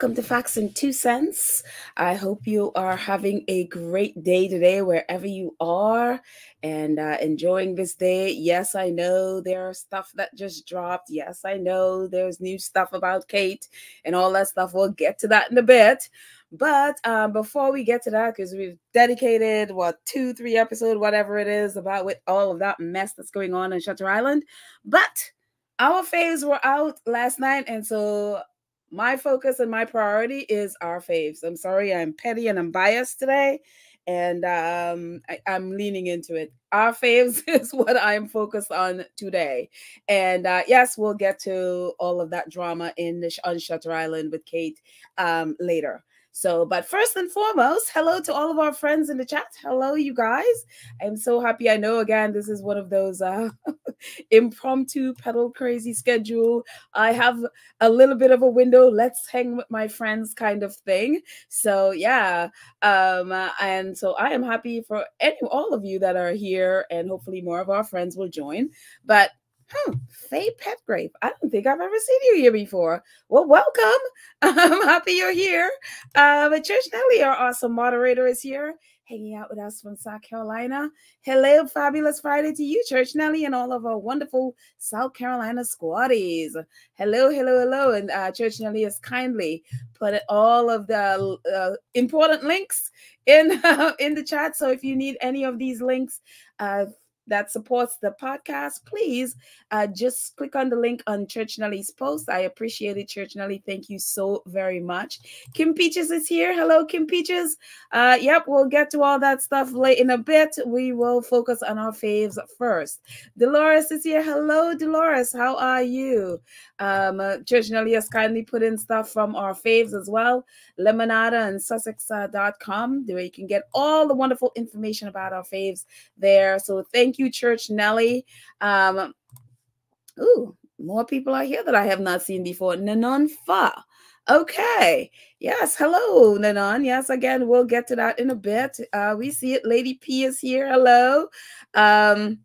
Welcome to Facts and Two Cents. I hope you are having a great day today, wherever you are, and uh, enjoying this day. Yes, I know there are stuff that just dropped. Yes, I know there's new stuff about Kate and all that stuff. We'll get to that in a bit. But um, before we get to that, because we've dedicated what two, three episode, whatever it is, about with all of that mess that's going on in Shutter Island. But our faves were out last night, and so my focus and my priority is our faves. I'm sorry, I'm petty and I'm biased today, and um, I, am leaning into it. Our faves is what I'm focused on today, and uh, yes, we'll get to all of that drama in the on Shutter Island with Kate um, later. So, but first and foremost, hello to all of our friends in the chat. Hello, you guys. I'm so happy. I know again, this is one of those uh, impromptu Petol crazy schedule. I have a little bit of a window. Let's hang with my friends kind of thing. So yeah, um, and so I am happy for any all of you that are here, and hopefully more of our friends will join. But Hmm, Faye Petgrave. I don't think I've ever seen you here before. Well, welcome. I'm happy you're here. Uh, Church Nelly, our awesome moderator, is here, hanging out with us from South Carolina. Hello, fabulous Friday to you, Church Nelly, and all of our wonderful South Carolina squaddies. Hello, hello, hello. And uh, Church Nelly has kindly put all of the uh, important links in uh, in the chat. So if you need any of these links, uh, that supports the podcast, please uh, just click on the link on Church Nelly's post. I appreciate it, Church Nelly. Thank you so very much. Kim Peaches is here. Hello, Kim Peaches. Uh, yep, we'll get to all that stuff late in a bit. We will focus on our faves first. Dolores is here. Hello, Dolores. How are you? Um, uh, Church Nelly has kindly put in stuff from our faves as well. Lemonada and Sussex.com, where you can get all the wonderful information about our faves there. So thank you, Church Nelly. Um, ooh, more people are here that I have not seen before. Nanon Fa. Okay. Yes. Hello, Nanon. Yes. Again, we'll get to that in a bit. Uh, we see it. Lady P is here. Hello. Um,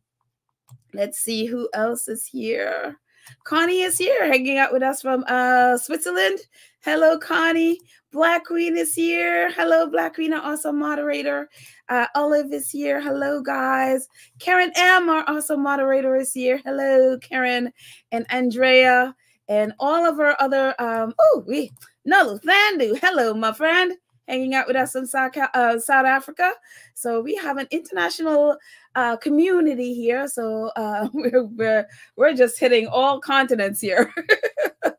let's see who else is here. Connie is here, hanging out with us from uh, Switzerland. Hello, Connie. Black Queen is here. Hello, Black Queen, our awesome moderator. Uh, Olive is here. Hello, guys. Karen M, our awesome moderator, is here. Hello, Karen and Andrea and all of our other. Um, oh, we no Thandu. Hello, my friend, hanging out with us in South, uh, South Africa. So we have an international uh, community here. So uh, we're, we're we're just hitting all continents here.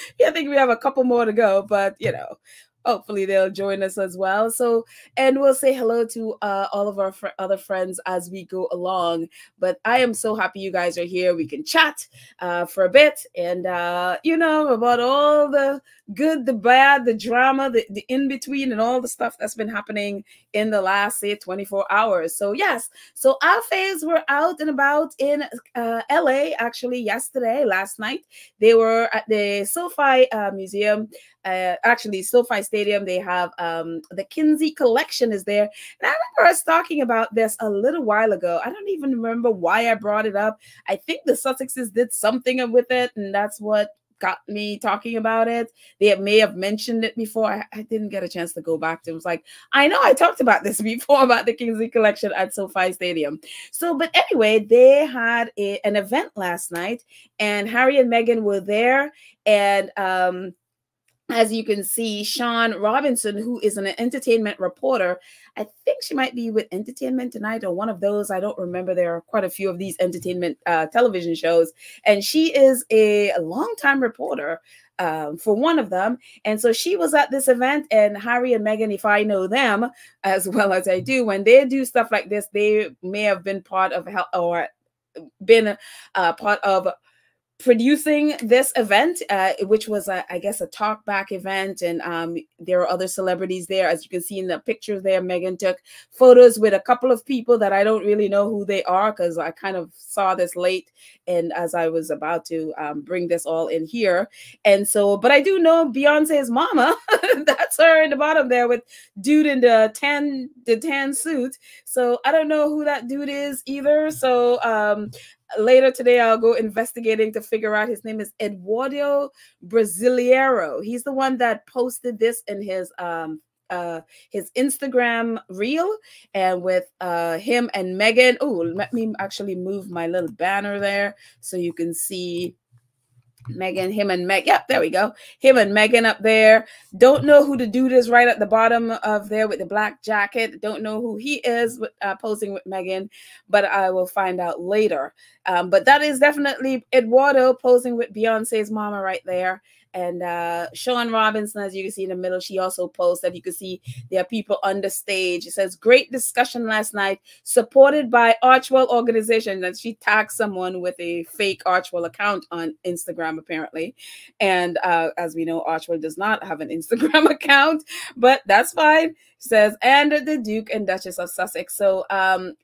yeah, I think we have a couple more to go, but you know, hopefully they'll join us as well. So, and we'll say hello to uh, all of our fr other friends as we go along. But I am so happy you guys are here. We can chat uh, for a bit and, uh, you know, about all the good, the bad, the drama, the, the in between, and all the stuff that's been happening in the last, say, 24 hours. So, yes, so faves were out and about in uh, LA actually yesterday, last night. They were at the SoFi uh, Museum uh, actually SoFi Stadium. They have um, the Kinsey collection is there. And I remember us talking about this a little while ago. I don't even remember why I brought it up. I think the Sussexes did something with it, and that's what got me talking about it. They may have mentioned it before. I, I, didn't get a chance to go back to it. was like, I know I talked about this before about the Kingsley collection at SoFi Stadium. So, but anyway, they had a, an event last night, and Harry and Meghan were there. And um, as you can see, Shaun Robinson, who is an entertainment reporter, I think she might be with Entertainment Tonight or one of those. I don't remember. There are quite a few of these entertainment uh, television shows, and she is a, a longtime reporter um, for one of them. And so she was at this event, and Harry and Meghan, if I know them as well as I do, when they do stuff like this, they may have been part of help or been uh, part of producing this event, uh, which was, a, I guess, a talk back event. And um, there are other celebrities there. As you can see in the pictures there, Meghan took photos with a couple of people that I don't really know who they are because I kind of saw this late and as I was about to um, bring this all in here. And so, but I do know Beyonce's mama. That's her in the bottom there with dude in the tan, the tan suit. So I don't know who that dude is either. So um, later today I'll go investigating to figure out his name is Eduardo Brasileiro. He's the one that posted this in his um uh his Instagram reel and with uh him and Meghan. Oh, let me actually move my little banner there so you can see Meghan, him and Meg. Yep, there we go. Him and Meghan up there. Don't know who the dude is right at the bottom of there with the black jacket. Don't know who he is uh, posing with Meghan, but I will find out later. Um, but that is definitely Eduardo posing with Beyonce's mama right there. And uh, Shaun Robinson, as you can see in the middle, she also posted. You can see there are people on the stage. It says, Great discussion last night, supported by Archewell Organization. That she tagged someone with a fake Archewell account on Instagram, apparently. And uh, as we know, Archewell does not have an Instagram account, but that's fine. says, and the Duke and Duchess of Sussex. So um,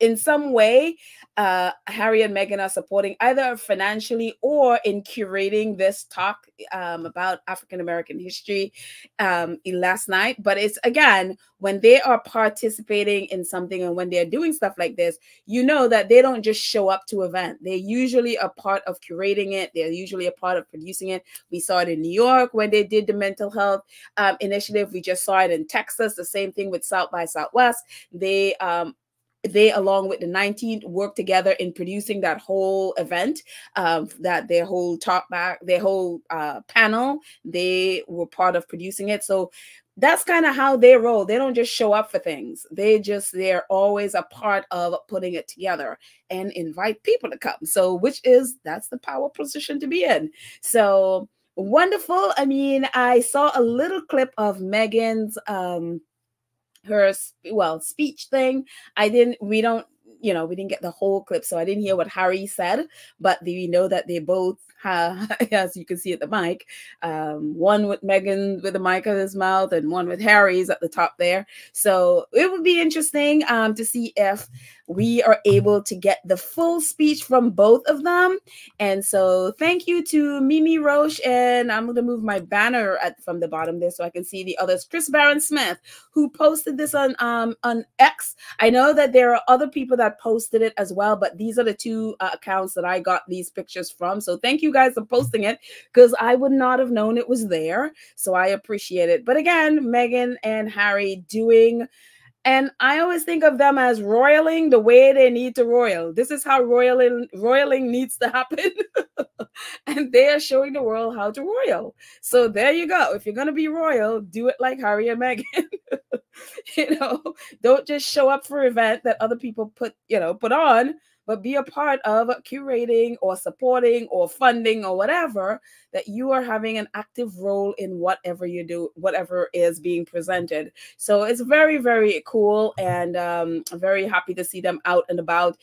in some way, uh, Harry and Meghan are supporting either financially or in curating this talk um, about African American history um, last night. But it's again, when they are participating in something and when they're doing stuff like this, you know that they don't just show up to event. They're usually a part of curating it. They're usually a part of producing it. We saw it in New York when they did the mental health um, initiative. We just saw it in Texas. The same thing with South by Southwest. They um, they along with the 19th worked together in producing that whole event um, that their whole talk back their whole uh, panel they were part of producing it. So that's kind of how they roll. They don't just show up for things. They just they're always a part of putting it together and invite people to come. So which is that's the power position to be in. So wonderful. I mean i saw a little clip of meghan's um her well speech thing. I didn't. We don't. You know, we didn't get the whole clip, so I didn't hear what Harry said. But we know that they both have, as you can see at the mic, um, one with Meghan with the mic at his mouth, and one with Harry's at the top there. So it would be interesting um, to see if we are able to get the full speech from both of them. And so thank you to Mimi Roche. And I'm going to move my banner at, from the bottom there so I can see the others. Chris Barron Smith, who posted this on, um, on X. I know that there are other people that posted it as well, but these are the two uh, accounts that I got these pictures from. So thank you guys for posting it because I would not have known it was there. So I appreciate it. But again, Meghan and Harry doing and I always think of them as royaling the way they need to royal. This is how royaling royaling needs to happen. and they are showing the world how to royal. So there you go. If you're gonna be royal, do it like Harry and Meghan. you know, don't just show up for event that other people put, you know, put on but be a part of curating or supporting or funding or whatever that you are having an active role in whatever you do, whatever is being presented. So it's very, very cool. And um, very happy to see them out and about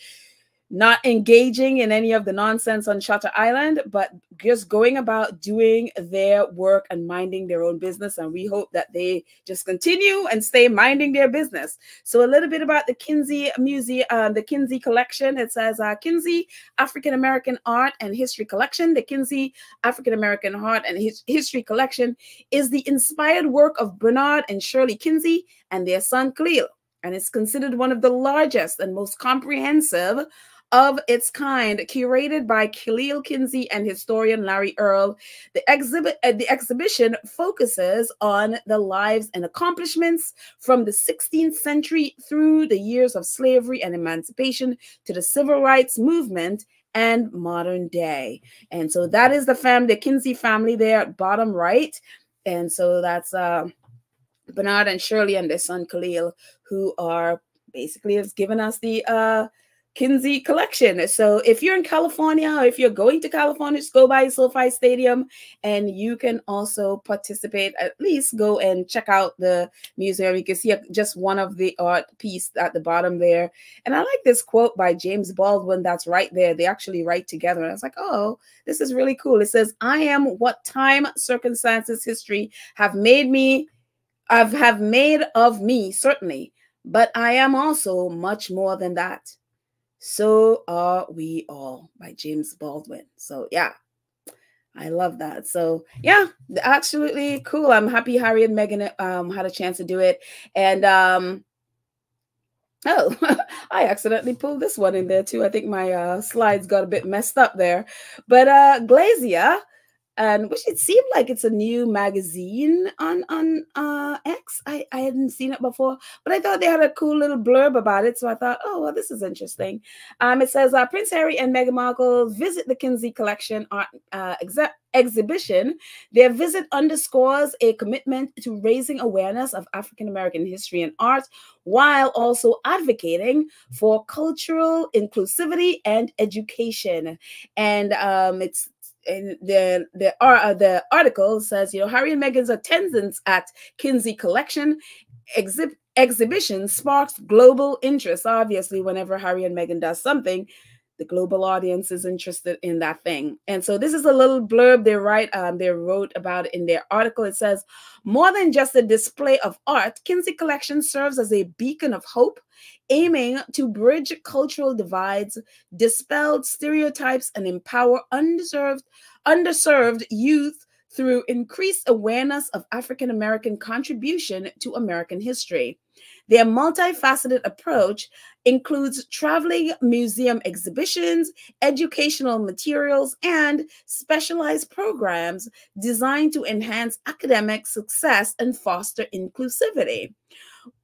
not engaging in any of the nonsense on Shutter Island, but just going about doing their work and minding their own business. And we hope that they just continue and stay minding their business. So a little bit about the Kinsey Museum, uh, the Kinsey Collection. It says uh, Kinsey African American Art and History Collection. The Kinsey African American Art and His History Collection is the inspired work of Bernard and Shirley Kinsey and their son Khalil. And it's considered one of the largest and most comprehensive of its kind, curated by Khalil Kinsey and historian Larry Earle. The exhibit, uh, the exhibition focuses on the lives and accomplishments from the 16th century through the years of slavery and emancipation to the civil rights movement and modern day. And so that is the fam, the Kinsey family there at bottom right. And so that's uh, Bernard and Shirley and their son Khalil, who are basically has given us the uh, Kinsey collection. So if you're in California or if you're going to California, just go by SoFi Stadium and you can also participate. At least go and check out the museum. You can see uh, just one of the art piece at the bottom there. And I like this quote by James Baldwin that's right there. They actually write together. And I was like, oh, this is really cool. It says, I am what time, circumstances, history have made me, I've have made of me, certainly. But I am also much more than that. So Are We All by James Baldwin. So, yeah, I love that. So, yeah, absolutely cool. I'm happy Harry and Meghan um, had a chance to do it. And um, Oh, I accidentally pulled this one in there too. I think my uh, slides got a bit messed up there. But uh, Glazier and which it seemed like it's a new magazine on on uh X. I I hadn't seen it before, but I thought they had a cool little blurb about it, so I thought, oh well, this is interesting. Um, it says uh, Prince Harry and Meghan Markle visit the Kinsey Collection art uh, exhibition. Their visit underscores a commitment to raising awareness of African American history and art, while also advocating for cultural inclusivity and education. And um, it's and the the uh, the article says, you know, Harry and Meghan's attendance at Kinsey Collection exhib exhibition sparks global interest. Obviously, whenever Harry and Meghan does something, the global audience is interested in that thing. And so this is a little blurb they write, um, they wrote about in their article. It says, more than just a display of art, Kinsey Collection serves as a beacon of hope, aiming to bridge cultural divides, dispel stereotypes, and empower undeserved, underserved youth through increased awareness of African American contribution to American history. Their multifaceted approach includes traveling museum exhibitions, educational materials, and specialized programs designed to enhance academic success and foster inclusivity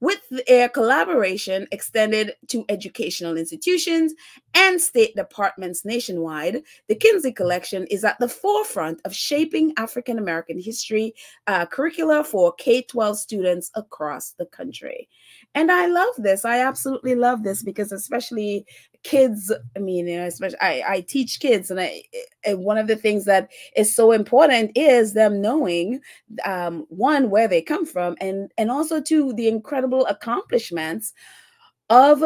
with their collaboration extended to educational institutions and state departments nationwide, the Kinsey Collection is at the forefront of shaping African American history uh, curricula for K 12 students across the country. And I love this. I absolutely love this because, especially kids, I mean, you know, especially I, I teach kids, and I and one of the things that is so important is them knowing um, one where they come from, and and also to the incredible accomplishments of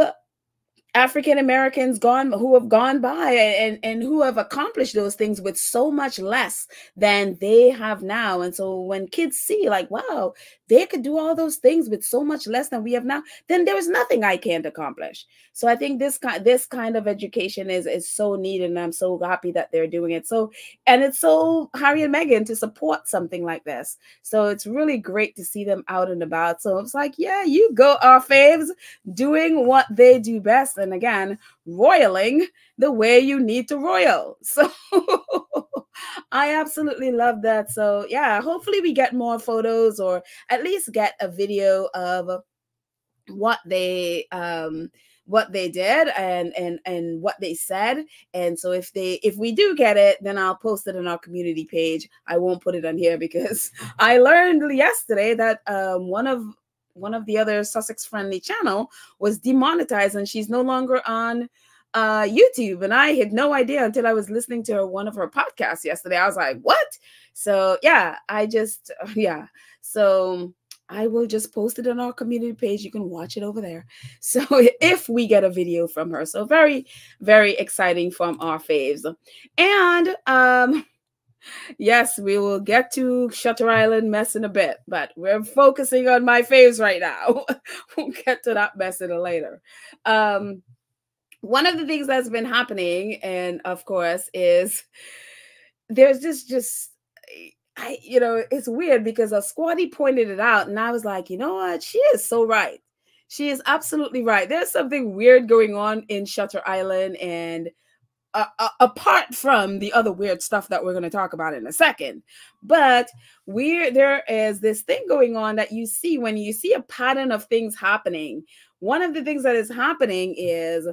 African Americans gone who have gone by and, and who have accomplished those things with so much less than they have now. And so when kids see, like, wow, they could do all those things with so much less than we have now, then there is nothing I can't accomplish. So I think this kind this kind of education is is so needed, and I'm so happy that they're doing it. So and it's so Harry and Meghan to support something like this. So it's really great to see them out and about. So it's like, yeah, you go, our faves, doing what they do best and again, royaling the way you need to royal. So I absolutely love that. So yeah, hopefully we get more photos or at least get a video of what they um what they did and and and what they said and so if they if we do get it then i'll post it on our community page i won't put it on here because i learned yesterday that um one of one of the other Sussex friendly channel was demonetized and she's no longer on uh, YouTube. And I had no idea until I was listening to her, one of her podcasts yesterday. I was like, what? So yeah, I just, yeah. So I will just post it on our community page. You can watch it over there. So if we get a video from her. So very, very exciting from our faves. And um yes, we will get to Shutter Island mess in a bit, but we're focusing on my faves right now. we'll get to that mess in a later. Um, one of the things that's been happening, and of course, is there's just just I, you know, it's weird because a squaddie pointed it out, and I was like, you know what? She is so right. She is absolutely right. There's something weird going on in Shutter Island, and uh, apart from the other weird stuff that we're going to talk about in a second but weird there is this thing going on that you see when you see a pattern of things happening one of the things that is happening is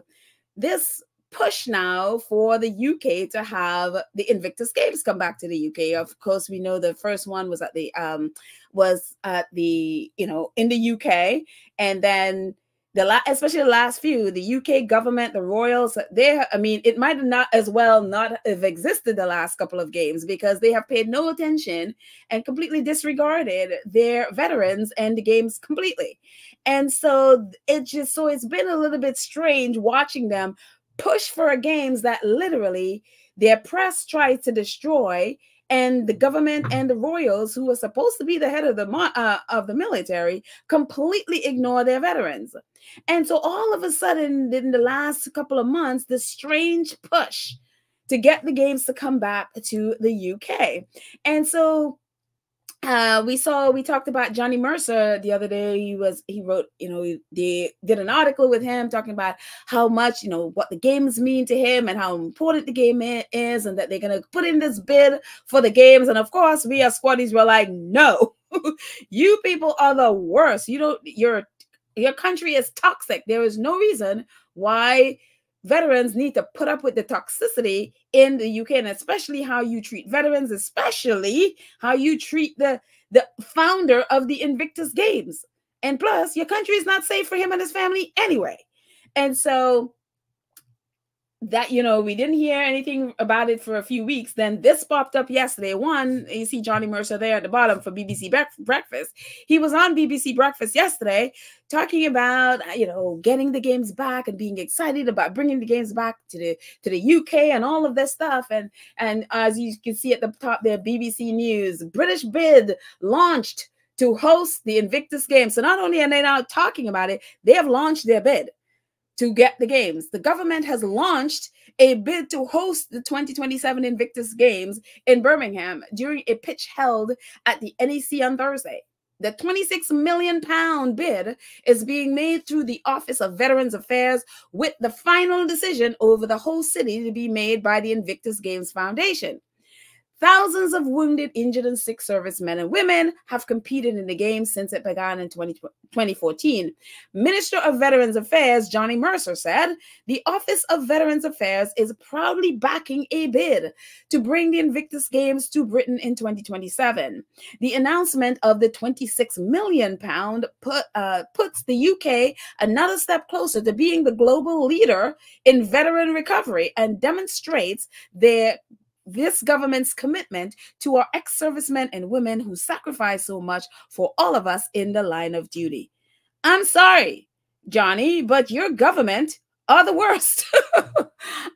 this push now for the UK to have the Invictus Games come back to the UK. Of course, we know the first one was at the um was at the you know in the UK, and then the la- especially the last few, the UK government, the royals, they I mean, it might not as well not have existed the last couple of games because they have paid no attention and completely disregarded their veterans and the games completely. And so it just so it's been a little bit strange watching them push for a games that literally their press tried to destroy and the government and the royals who are supposed to be the head of the uh, of the military completely ignore their veterans. And so all of a sudden in the last couple of months this strange push to get the games to come back to the uk and so uh, we saw we talked about Johnny Mercer the other day. He was he wrote, you know, they did an article with him talking about how much, you know, what the games mean to him and how important the game is, and that they're gonna put in this bid for the games. And of course, we as squaddies were like, no, you people are the worst. You don't your your country is toxic. There is no reason why veterans need to put up with the toxicity in the UK and especially how you treat veterans, especially how you treat the, the founder of the Invictus Games. And plus, your country is not safe for him and his family anyway. And so that you know we didn't hear anything about it for a few weeks. Then this popped up yesterday. One you see johnny mercer there at the bottom for bbc breakfast. He was on bbc breakfast yesterday talking about uh, you know getting the games back and being excited about bringing the games back to the to the uk and all of this stuff. And and as you can see at the top there bbc news british bid launched to host the invictus games. So not only are they now talking about it they have launched their bid to get the games. The government has launched a bid to host the 2027 Invictus Games in Birmingham during a pitch held at the NEC on Thursday. The 26 million pound bid is being made through the Office of Veterans Affairs, with the final decision over the whole city to be made by the Invictus Games Foundation. Thousands of wounded, injured, and sick servicemen and women have competed in the games since it began in 20, 2014. Minister of Veterans Affairs Johnny Mercer said the Office of Veterans Affairs is proudly backing a bid to bring the Invictus Games to Britain in 2027. The announcement of the 26 million pound put, uh, puts the UK another step closer to being the global leader in veteran recovery and demonstrates their this government's commitment to our ex servicemen and women who sacrifice so much for all of us in the line of duty. I'm sorry, Johnny, but your government are the worst.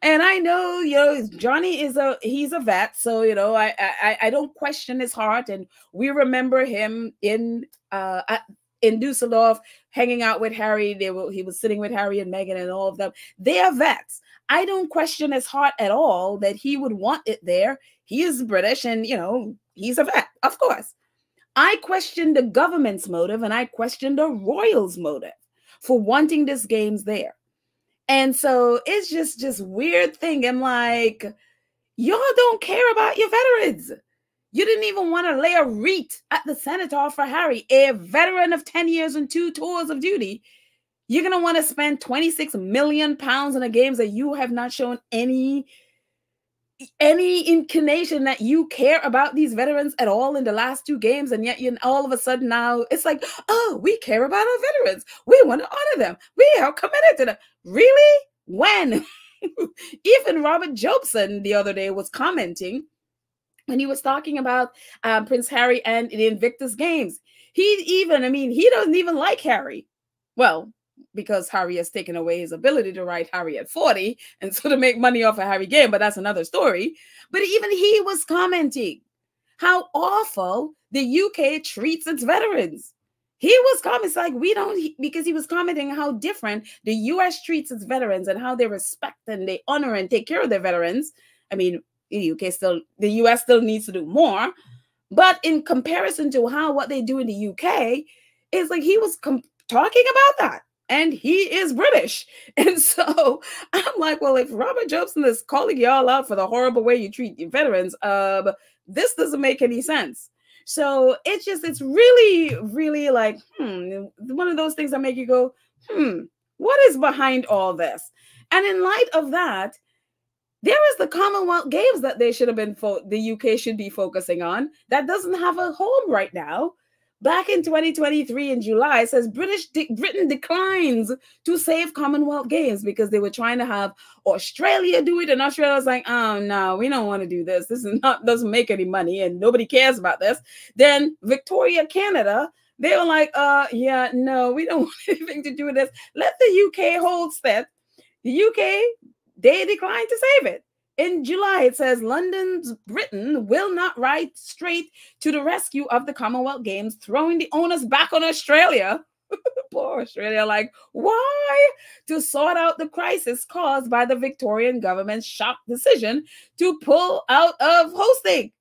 and I know, you know, Johnny is a he's a vet, so you know, I I, I don't question his heart, and we remember him in uh in Dusseldorf hanging out with Harry. They were he was sitting with Harry and Meghan and all of them. They are vets. I don't question his heart at all that he would want it there. He is British and, you know, he's a vet, of course. I question the government's motive and I question the royals' motive for wanting this games there. And so it's just just weird thing. I'm like, y'all don't care about your veterans. You didn't even want to lay a wreath at the cenotaph for Harry, a veteran of 10 years and two tours of duty. You're going to want to spend 26 million pounds on the games that you have not shown any any inclination that you care about these veterans at all in the last two games and yet you all of a sudden now it's like oh we care about our veterans. We want to honor them. We are committed to them. Really? When? Even robert jobson the other day was commenting when he was talking about um, prince harry and the invictus games he even i mean he doesn't even like harry well because Harry has taken away his ability to write Harry at 40 and so to make money off of Harry game, but that's another story. But even he was commenting how awful the UK treats its veterans. He was commenting like we don't because he was commenting how different the US treats its veterans and how they respect and they honor and take care of their veterans. I mean, the UK still the US still needs to do more, but in comparison to how what they do in the UK, is like he was talking about that and he is British. And so I'm like, well, if Robert Jobson is calling y'all out for the horrible way you treat your veterans, um, this doesn't make any sense. So it's just, it's really, really like, hmm, one of those things that make you go, hmm, what is behind all this? And in light of that, there is the Commonwealth Games that they should have been, fo- the UK should be focusing on that doesn't have a home right now back in 2023 in July it says British de- Britain declines to save Commonwealth Games because they were trying to have Australia do it, and Australia was like, "Oh no, we don't want to do this. This is not doesn't make any money, and nobody cares about this." Then Victoria, Canada. They were like, uh, yeah, no, we don't want anything to do with this. Let the UK hold step. The UK, they declined to save it in July, it says London's Britain will not ride straight to the rescue of the Commonwealth Games, throwing the onus back on Australia. Poor Australia, like, why? To sort out the crisis caused by the Victorian government's shock decision to pull out of hosting.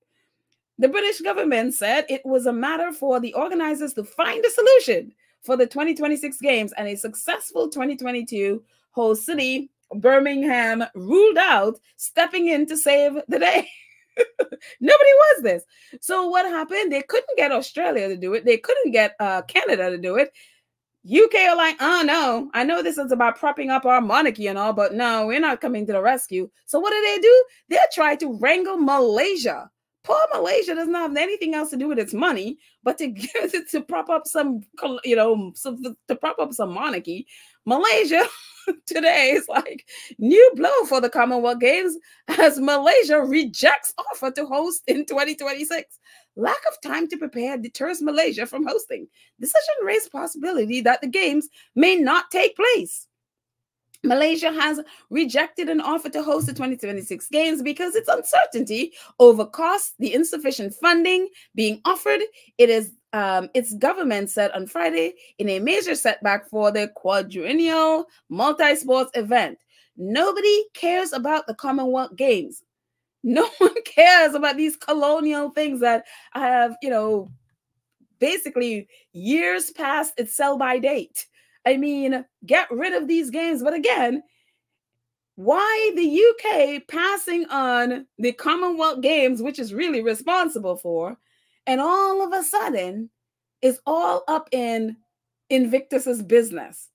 the British government said it was a matter for the organizers to find a solution for the 2026 games, and a successful 2022 host city, Birmingham, ruled out stepping in to save the day. Nobody was this. So what happened? They couldn't get Australia to do it. They couldn't get uh, Canada to do it. UK are like, oh no, I know this is about propping up our monarchy and all, but no, we're not coming to the rescue. So what do they do? They try to wrangle Malaysia. Poor Malaysia doesn't have anything else to do with its money, but to give it to prop up some, you know, some, to prop up some monarchy. Malaysia today is like new blow for the Commonwealth Games as Malaysia rejects offer to host in 2026. Lack of time to prepare deters Malaysia from hosting. Decision raised possibility that the games may not take place. Malaysia has rejected an offer to host the 2026 Games because its uncertainty over costs, the insufficient funding being offered. It is um, its government said on Friday in a major setback for the quadrennial multi-sports event. Nobody cares about the Commonwealth Games. No one cares about these colonial things that have, you know, basically years past its sell by date. I mean, get rid of these games. But again, why the UK passing on the Commonwealth Games, which is really responsible for, and all of a sudden is all up in Invictus's business.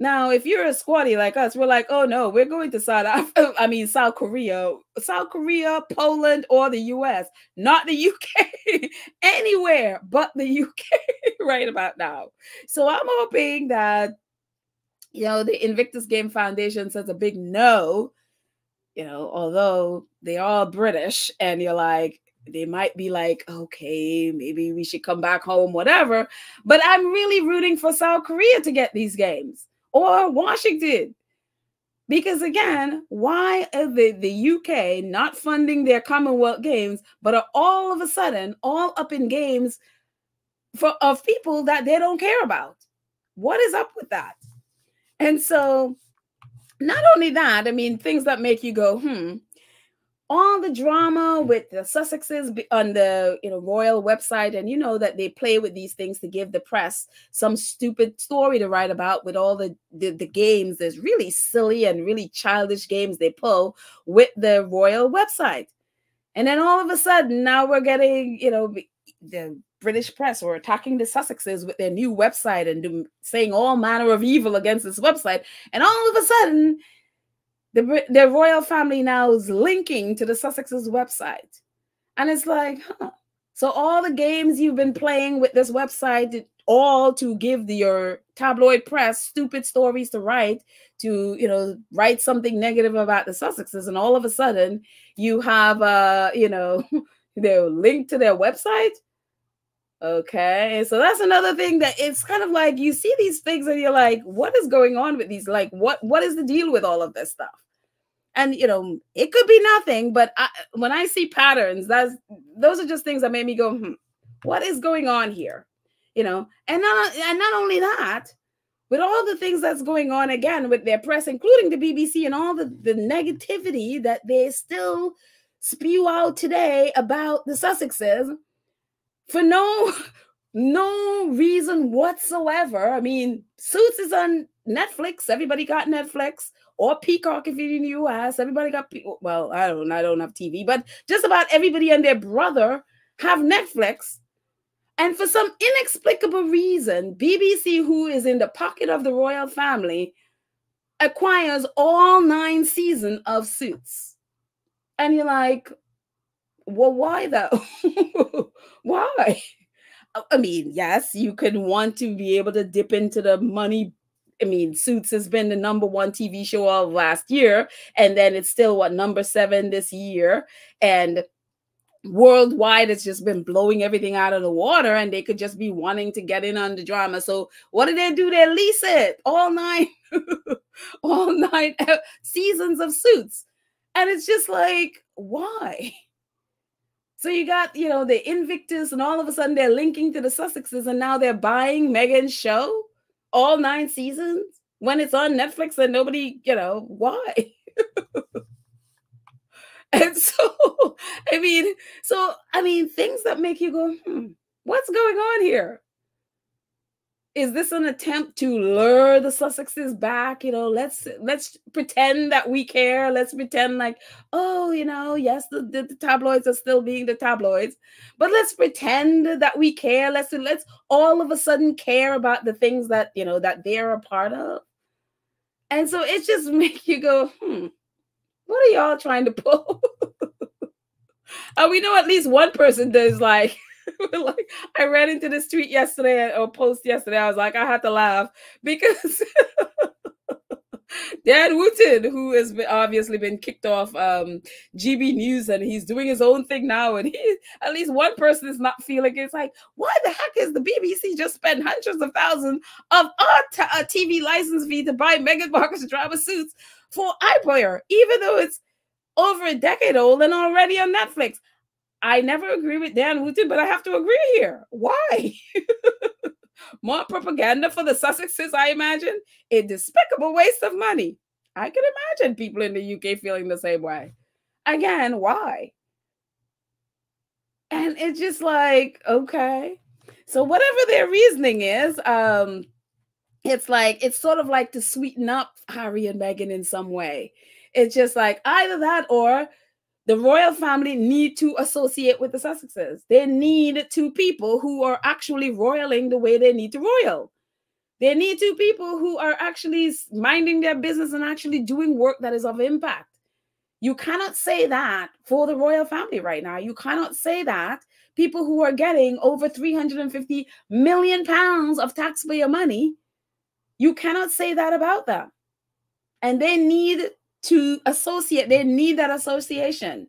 Now, if you're a squaddie like us, we're like, oh no, we're going to South Africa, I mean South Korea, South Korea, Poland, or the US, not the UK, anywhere but the UK right about now. So I'm hoping that you know the Invictus Game Foundation says a big no, you know, although they are British, and you're like, they might be like, okay, maybe we should come back home, whatever. But I'm really rooting for South Korea to get these games or Washington. Because again, why are the, the UK not funding their Commonwealth Games, but are all of a sudden all up in games for of people that they don't care about? What is up with that? And so, not only that, I mean, things that make you go, hmm, all the drama mm-hmm. with the Sussexes on the you know royal website, and you know that they play with these things to give the press some stupid story to write about with all the the, the games. There's really silly and really childish games they pull with the royal website, and then all of a sudden now we're getting you know the British press or attacking the Sussexes with their new website and do, saying all manner of evil against this website, and all of a sudden the, the royal family now is linking to the Sussex's website. And it's like, huh. So all the games you've been playing with this website, all to give the, your tabloid press stupid stories to write, to you know write something negative about the Sussexes, and all of a sudden you have uh you know they're linked to their website. Okay, so that's another thing that it's kind of like you see these things and you're like, what is going on with these? Like, what what is the deal with all of this stuff? And you know, it could be nothing, but I, when I see patterns, that's those are just things that made me go, hmm, what is going on here? You know, and not and not only that, with all the things that's going on again with their press, including the BBC and all the, the negativity that they still spew out today about the Sussexes for no no reason whatsoever. I mean, Suits is on Netflix. Everybody got Netflix or Peacock if you're in the US. Everybody got, well, I don't, I don't have TV, but just about everybody and their brother have Netflix. And for some inexplicable reason, BBC, who is in the pocket of the royal family, acquires all nine seasons of Suits. And you're like, well, why though? why? I mean, yes, you could want to be able to dip into the money. I mean, Suits has been the number one TV show of last year, and then it's still what number seven this year. And worldwide, it's just been blowing everything out of the water, and they could just be wanting to get in on the drama. So, what do they do? They lease it all nine, all nine seasons of Suits. And it's just like, why? So you got, you know, the Invictus, and all of a sudden they're linking to the Sussexes, and now they're buying Meghan's show, all nine seasons, when it's on Netflix and nobody, you know, why? And so, I mean, so, I mean, things that make you go, hmm, what's going on here? Is this an attempt to lure the Sussexes back? You know, let's let's pretend that we care. Let's pretend like, oh, you know, yes, the, the, the, tabloids are still being the tabloids, but let's pretend that we care. Let's let's all of a sudden care about the things that you know that they're a part of. And so it just make you go, hmm, what are y'all trying to pull? and we know at least one person does like like I ran into this tweet yesterday or post yesterday. I was like, I had to laugh because Dan Wootton, who has been, obviously been kicked off um, GB News and he's doing his own thing now, and he at least one person is not feeling it. it's like, why the heck is the BBC just spend hundreds of thousands of our t- uh, TV license fee to buy Meghan Markle's drama suits for iPlayer, even though it's over a decade old and already on Netflix? I never agree with Dan Wootton, but I have to agree here. Why? More propaganda for the Sussexes, I imagine. A despicable waste of money. I can imagine people in the UK feeling the same way. Again, why? And it's just like, okay. So whatever their reasoning is, um, it's like it's sort of like to sweeten up Harry and Meghan in some way. It's just like either that or the royal family need to associate with the Sussexes. They need two people who are actually royaling the way they need to royal. They need two people who are actually minding their business and actually doing work that is of impact. You cannot say that for the royal family right now. You cannot say that people who are getting over 350 million pounds of taxpayer money, you cannot say that about them. And they need to associate. They need that association.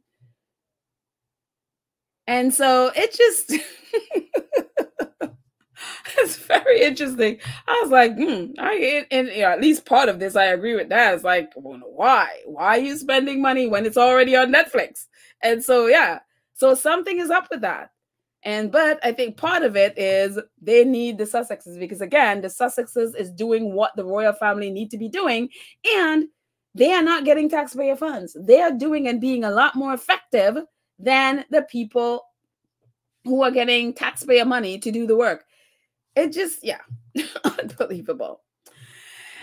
And so it just it's very interesting. I was like, hmm, I you know, at least part of this I agree with that. It's like, well, why? Why are you spending money when it's already on Netflix? And so yeah, so something is up with that. And but I think part of it is they need the Sussexes because again, the Sussexes is doing what the royal family need to be doing, and they are not getting taxpayer funds. They are doing and being a lot more effective than the people who are getting taxpayer money to do the work. It just, yeah, unbelievable.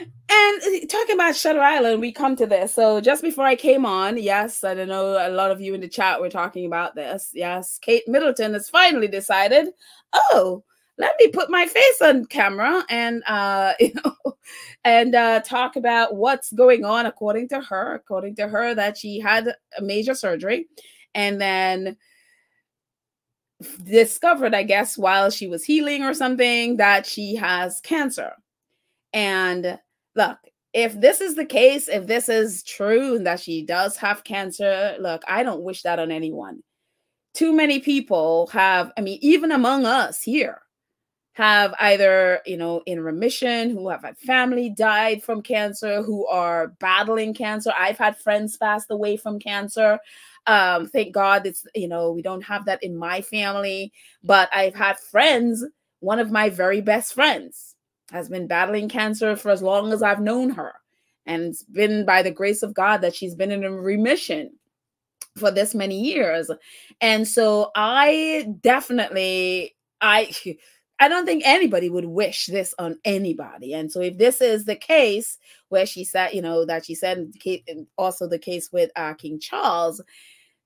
And uh, talking about Shutter Island, we come to this. So just before I came on, yes, I don't know a lot of you in the chat were talking about this. Yes, Kate Middleton has finally decided, oh, let me put my face on camera and uh you know and uh talk about what's going on according to her according to her that she had a major surgery and then discovered i guess while she was healing or something that she has cancer. And look if this is the case if this is true that she does have cancer look i don't wish that on anyone. Too many people have i mean even among us here have either, you know, in remission, who have had family died from cancer, who are battling cancer. I've had friends passed away from cancer. Um, thank God it's, you know, we don't have that in my family, but I've had friends, one of my very best friends has been battling cancer for as long as I've known her. And it's been by the grace of God that she's been in remission for this many years. And so I definitely, I, I don't think anybody would wish this on anybody. And so, if this is the case where she said, you know, that she said, also the case with uh, King Charles,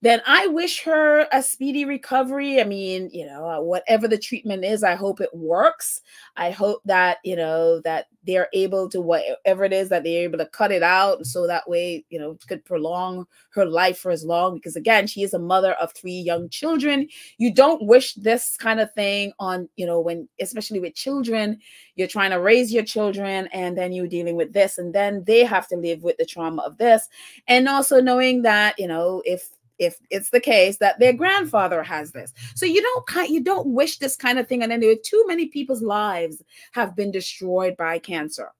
then I wish her a speedy recovery. I mean, you know, uh, whatever the treatment is, I hope it works. I hope that, you know, that they're able to, whatever it is, that they're able to cut it out. So that way, you know, could prolong her life for as long. Because again, she is a mother of three young children. You don't wish this kind of thing on, you know, when, especially with children, you're trying to raise your children and then you're dealing with this. And then they have to live with the trauma of this. And also knowing that, you know, if, if it's the case that their grandfather has this. So you don't you don't wish this kind of thing on anyone. Too many people's lives have been destroyed by cancer.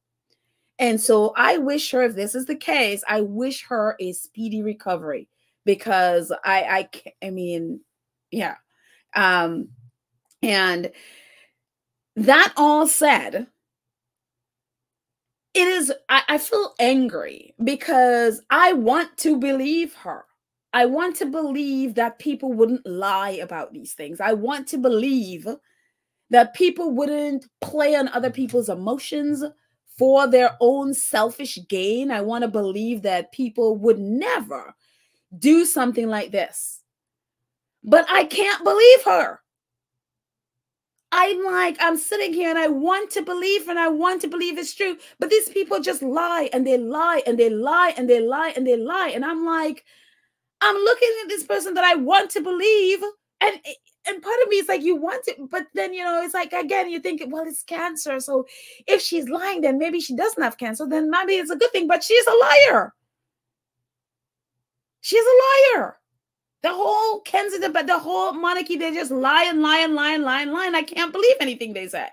And so I wish her, if this is the case, I wish her a speedy recovery because I I I mean, yeah. Um and that all said, it is I, I feel angry because I want to believe her. I want to believe that people wouldn't lie about these things. I want to believe that people wouldn't play on other people's emotions for their own selfish gain. I want to believe that people would never do something like this. But I can't believe her. I'm like, I'm sitting here and I want to believe and I want to believe it's true. But these people just lie and they lie and they lie and they lie and they lie. And I'm like, I'm looking at this person that I want to believe. And eh, and part of me is like, you want it, but then you know, it's like again, you think, well, it's cancer. So if she's lying, then maybe she doesn't have cancer, then maybe it's a good thing, but she's a liar. She's a liar. The whole Kensington, but the whole monarchy, they just lie and lie and lie and lie and lie. And I can't believe anything they say.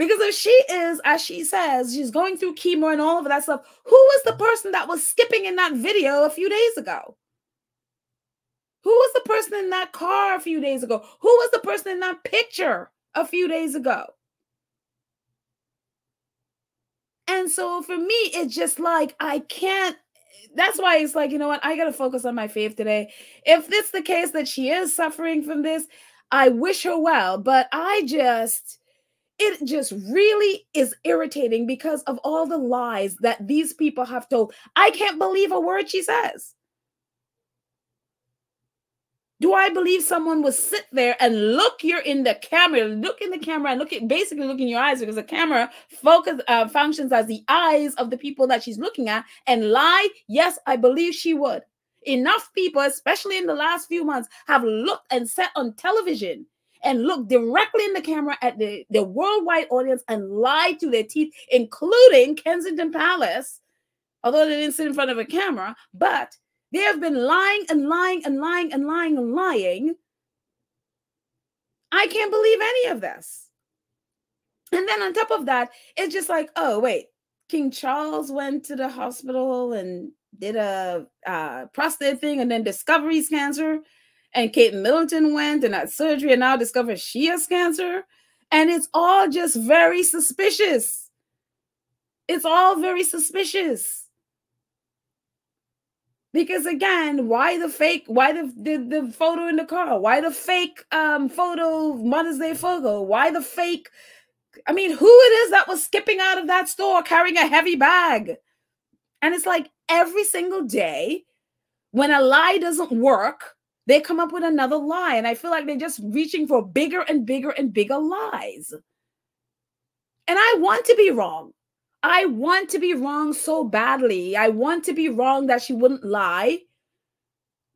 Because if she is, as she says, she's going through chemo and all of that stuff, who was the person that was skipping in that video a few days ago? Who was the person in that car a few days ago? Who was the person in that picture a few days ago? And so for me, it's just like I can't that's why it's like, you know what? I got to focus on my faith today. If it's the case that she is suffering from this, I wish her well, but I just it just really is irritating because of all the lies that these people have told. I can't believe a word she says. Do I believe someone will sit there and look you in the camera, look in the camera and look at basically look in your eyes because the camera focus uh, functions as the eyes of the people that she's looking at and lie? Yes, I believe she would. Enough people, especially in the last few months, have looked and sat on television and looked directly in the camera at the, the worldwide audience and lied to their teeth, including Kensington Palace, although they didn't sit in front of a camera, but they have been lying and lying and lying and lying and lying. I can't believe any of this. And then on top of that, it's just like, oh, wait, King Charles went to the hospital and did a uh, prostate thing and then discovered cancer. And Kate Middleton went and had surgery and now discovered she has cancer. And it's all just very suspicious. It's all very suspicious because again why the fake why the, the the photo in the car why the fake um photo mother's day photo why the fake i mean who it is that was skipping out of that store carrying a heavy bag and it's like every single day when a lie doesn't work they come up with another lie and i feel like they're just reaching for bigger and bigger and bigger lies and i want to be wrong I want to be wrong so badly. I want to be wrong that she wouldn't lie.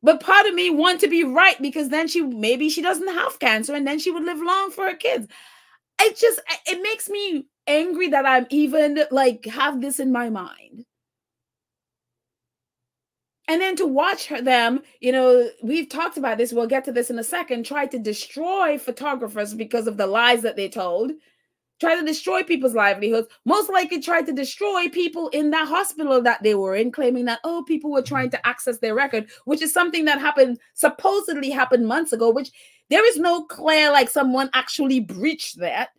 But part of me want to be right because then she maybe she doesn't have cancer and then she would live long for her kids. It just it makes me angry that I'm even like have this in my mind. And then to watch them, you know, we've talked about this. We'll get to this in a second. Try to destroy photographers because of the lies that they told try to destroy people's livelihoods, most likely try to destroy people in that hospital that they were in, claiming that, oh, people were trying to access their record, which is something that happened, supposedly happened months ago, which there is no clear like someone actually breached that.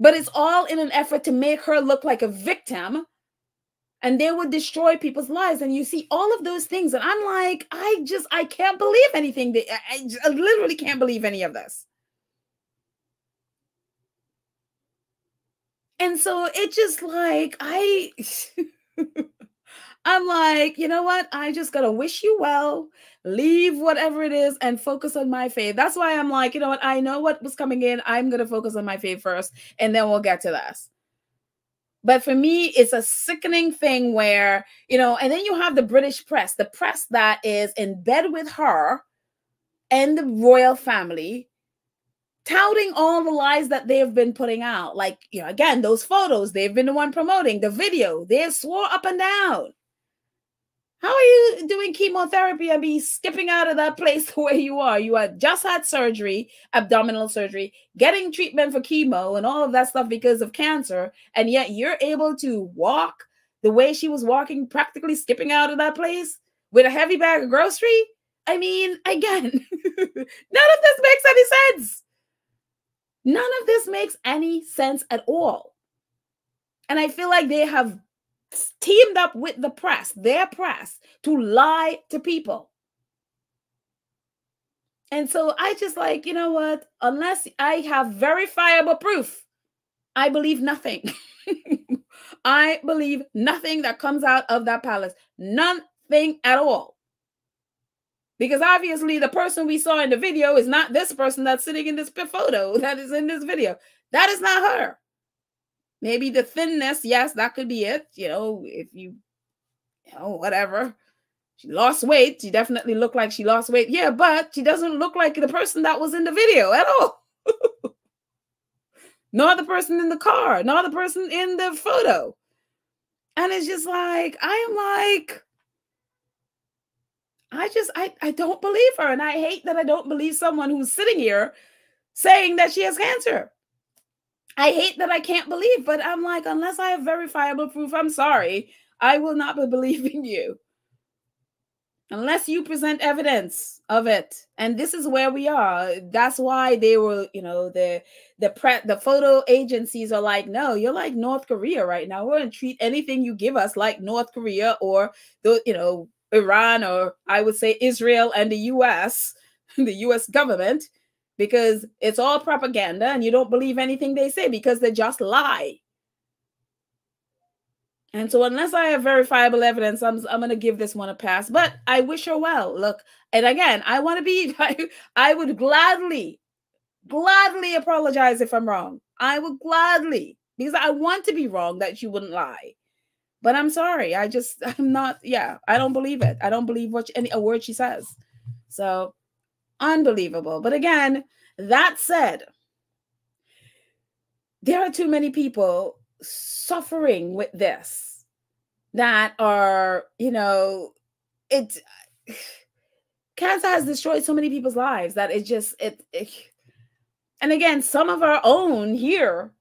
But it's all in an effort to make her look like a victim. And they would destroy people's lives. And you see all of those things. And I'm like, I just, I can't believe anything. That, I, I literally can't believe any of this. And so it just like I I'm like, you know what? I just gotta wish you well, leave whatever it is, and focus on my faith. That's why I'm like, you know what? I know what was coming in. I'm gonna focus on my faith first, and then we'll get to this. But for me, it's a sickening thing where, you know, and then you have the British press, the press that is in bed with her and the royal family, touting all the lies that they have been putting out. Like, you know, again, those photos, they've been the one promoting the video. They swore up and down. How are you doing chemotherapy and be skipping out of that place where you are? You had just had surgery, abdominal surgery, getting treatment for chemo and all of that stuff because of cancer, and yet you're able to walk the way she was walking, practically skipping out of that place with a heavy bag of grocery. I mean, again, none of this makes any sense. None of this makes any sense at all. And I feel like they have teamed up with the press, their press, to lie to people. And so I just like, you know what? Unless I have verifiable proof, I believe nothing. I believe nothing that comes out of that palace. Nothing at all. Because obviously, the person we saw in the video is not this person that's sitting in this photo that is in this video. That is not her. Maybe the thinness, yes, that could be it. You know, if you, you know, whatever. She lost weight. She definitely looked like she lost weight. Yeah, but she doesn't look like the person that was in the video at all. nor the person in the car, nor the person in the photo. And it's just like, I am like, I just, I, I don't believe her. And I hate that I don't believe someone who's sitting here saying that she has cancer. I hate that I can't believe, but I'm like, unless I have verifiable proof, I'm sorry. I will not be believing you. Unless you present evidence of it. And this is where we are. That's why they were you know the the pre the photo agencies are like no you're like north korea right now. We're to treat anything you give us like north korea or the you know iran or i would say israel and the us the us government because it's all propaganda and you don't believe anything they say because they just lie and so, unless I have verifiable evidence, I'm, I'm going to give this one a pass. But I wish her well. Look, and again, I want to be, I, I would gladly, gladly apologize if I'm wrong. I would gladly, because I want to be wrong that you wouldn't lie. But I'm sorry. I just, I'm not, yeah, I don't believe it. I don't believe what any a word she says. So, unbelievable. But again, that said, there are too many people suffering with this that are, you know, it cancer has destroyed so many people's lives that it just it, it and again, some of our own here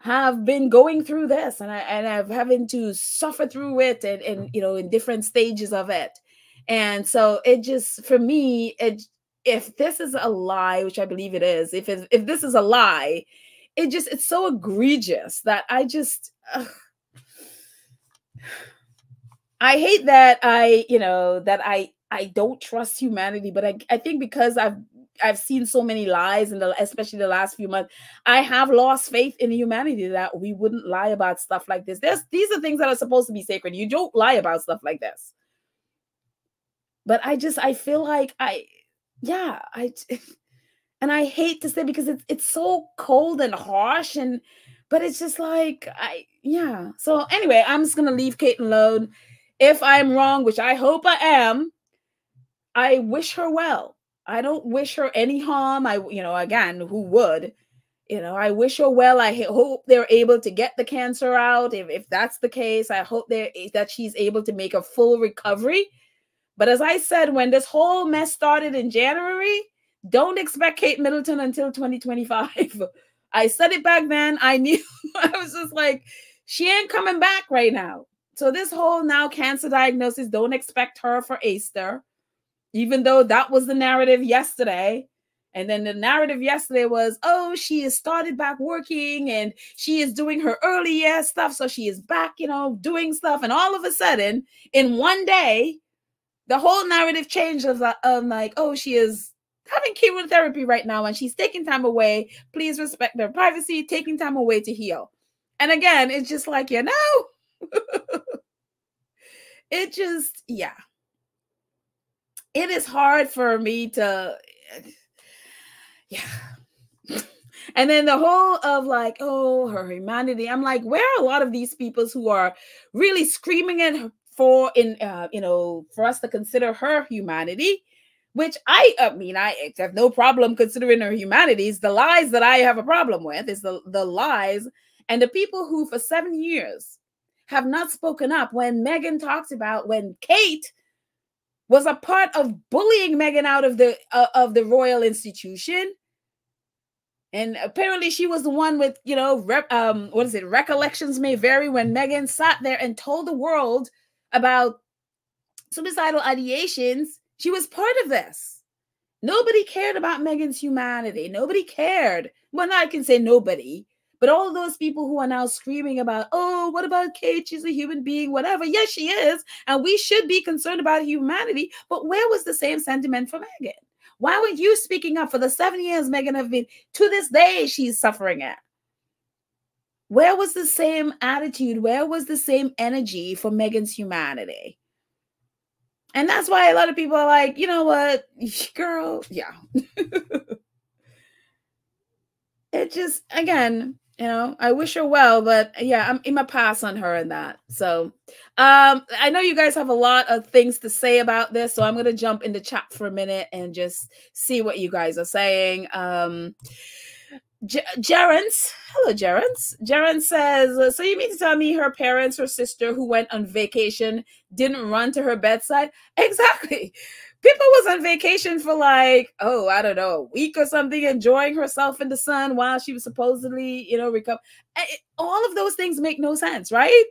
have been going through this and I and I've having to suffer through it and, and you know in different stages of it. And so it just for me, it if this is a lie, which I believe it is, if it, if this is a lie, it just it's so egregious that I just ugh. I hate that I, you know, that I I don't trust humanity, but I, I think because I've I've seen so many lies in the especially the last few months, I have lost faith in humanity that we wouldn't lie about stuff like this. There's these are things that are supposed to be sacred. You don't lie about stuff like this. But I just I feel like I yeah, I and I hate to say because it's it's so cold and harsh and but it's just like I yeah. So anyway, I'm just gonna leave Kate alone. If I'm wrong, which I hope I am, I wish her well. I don't wish her any harm. I you know again, who would? You know, I wish her well. I hope they're able to get the cancer out. If, if that's the case, I hope they eh, that she's able to make a full recovery. But as I said, when this whole mess started in January, don't expect Kate Middleton until 2025. I said it back then. I knew I was just like, she ain't coming back right now. So this whole now cancer diagnosis, don't expect her for Easter, even though that was the narrative yesterday. And then the narrative yesterday was, oh, she has started back working and she is doing her early year stuff. So she is back, you know, doing stuff. And all of a sudden, in one day, the whole narrative changed of, uh, of like, oh, she is having chemotherapy right now and she's taking time away. Please respect their privacy, taking time away to heal. And again, it's just like, you know, it just, yeah. It is hard for me to, yeah. And then the whole of like, oh, her humanity. I'm like, where are a lot of these peoples who are really screaming at for in uh, you know for us to consider her humanity? which I, I mean, I have no problem considering her humanities. The lies that I have a problem with is the, the lies and the people who for seven years have not spoken up when Meghan talks about when Kate was a part of bullying Meghan out of the uh, of the royal institution. And apparently she was the one with, you know, rep, um, what is it? Recollections may vary when Meghan sat there and told the world about suicidal ideations she was part of this. Nobody cared about Meghan's humanity. Nobody cared. Well, I can say nobody, But all those people who are now screaming about, oh, what about Kate? She's a human being, whatever. Yes, she is. And we should be concerned about humanity. But where was the same sentiment for Meghan? Why weren't you speaking up for the seven years Meghan have been to this day she's suffering at? Where was the same attitude? Where was the same energy for Meghan's humanity? And that's why a lot of people are like, you know what, girl, yeah. it just, again, you know, I wish her well, but yeah, I'm in my pass on her and that. So um I know you guys have a lot of things to say about this, so I'm gonna jump into chat for a minute and just see what you guys are saying. Um J- hello, Gerance. Gerance says, uh, So you mean to tell me her parents, her sister who went on vacation, didn't run to her bedside? Exactly. People was on vacation for like, oh, I don't know, a week or something, enjoying herself in the sun while she was supposedly, you know, recover. All of those things make no sense, right?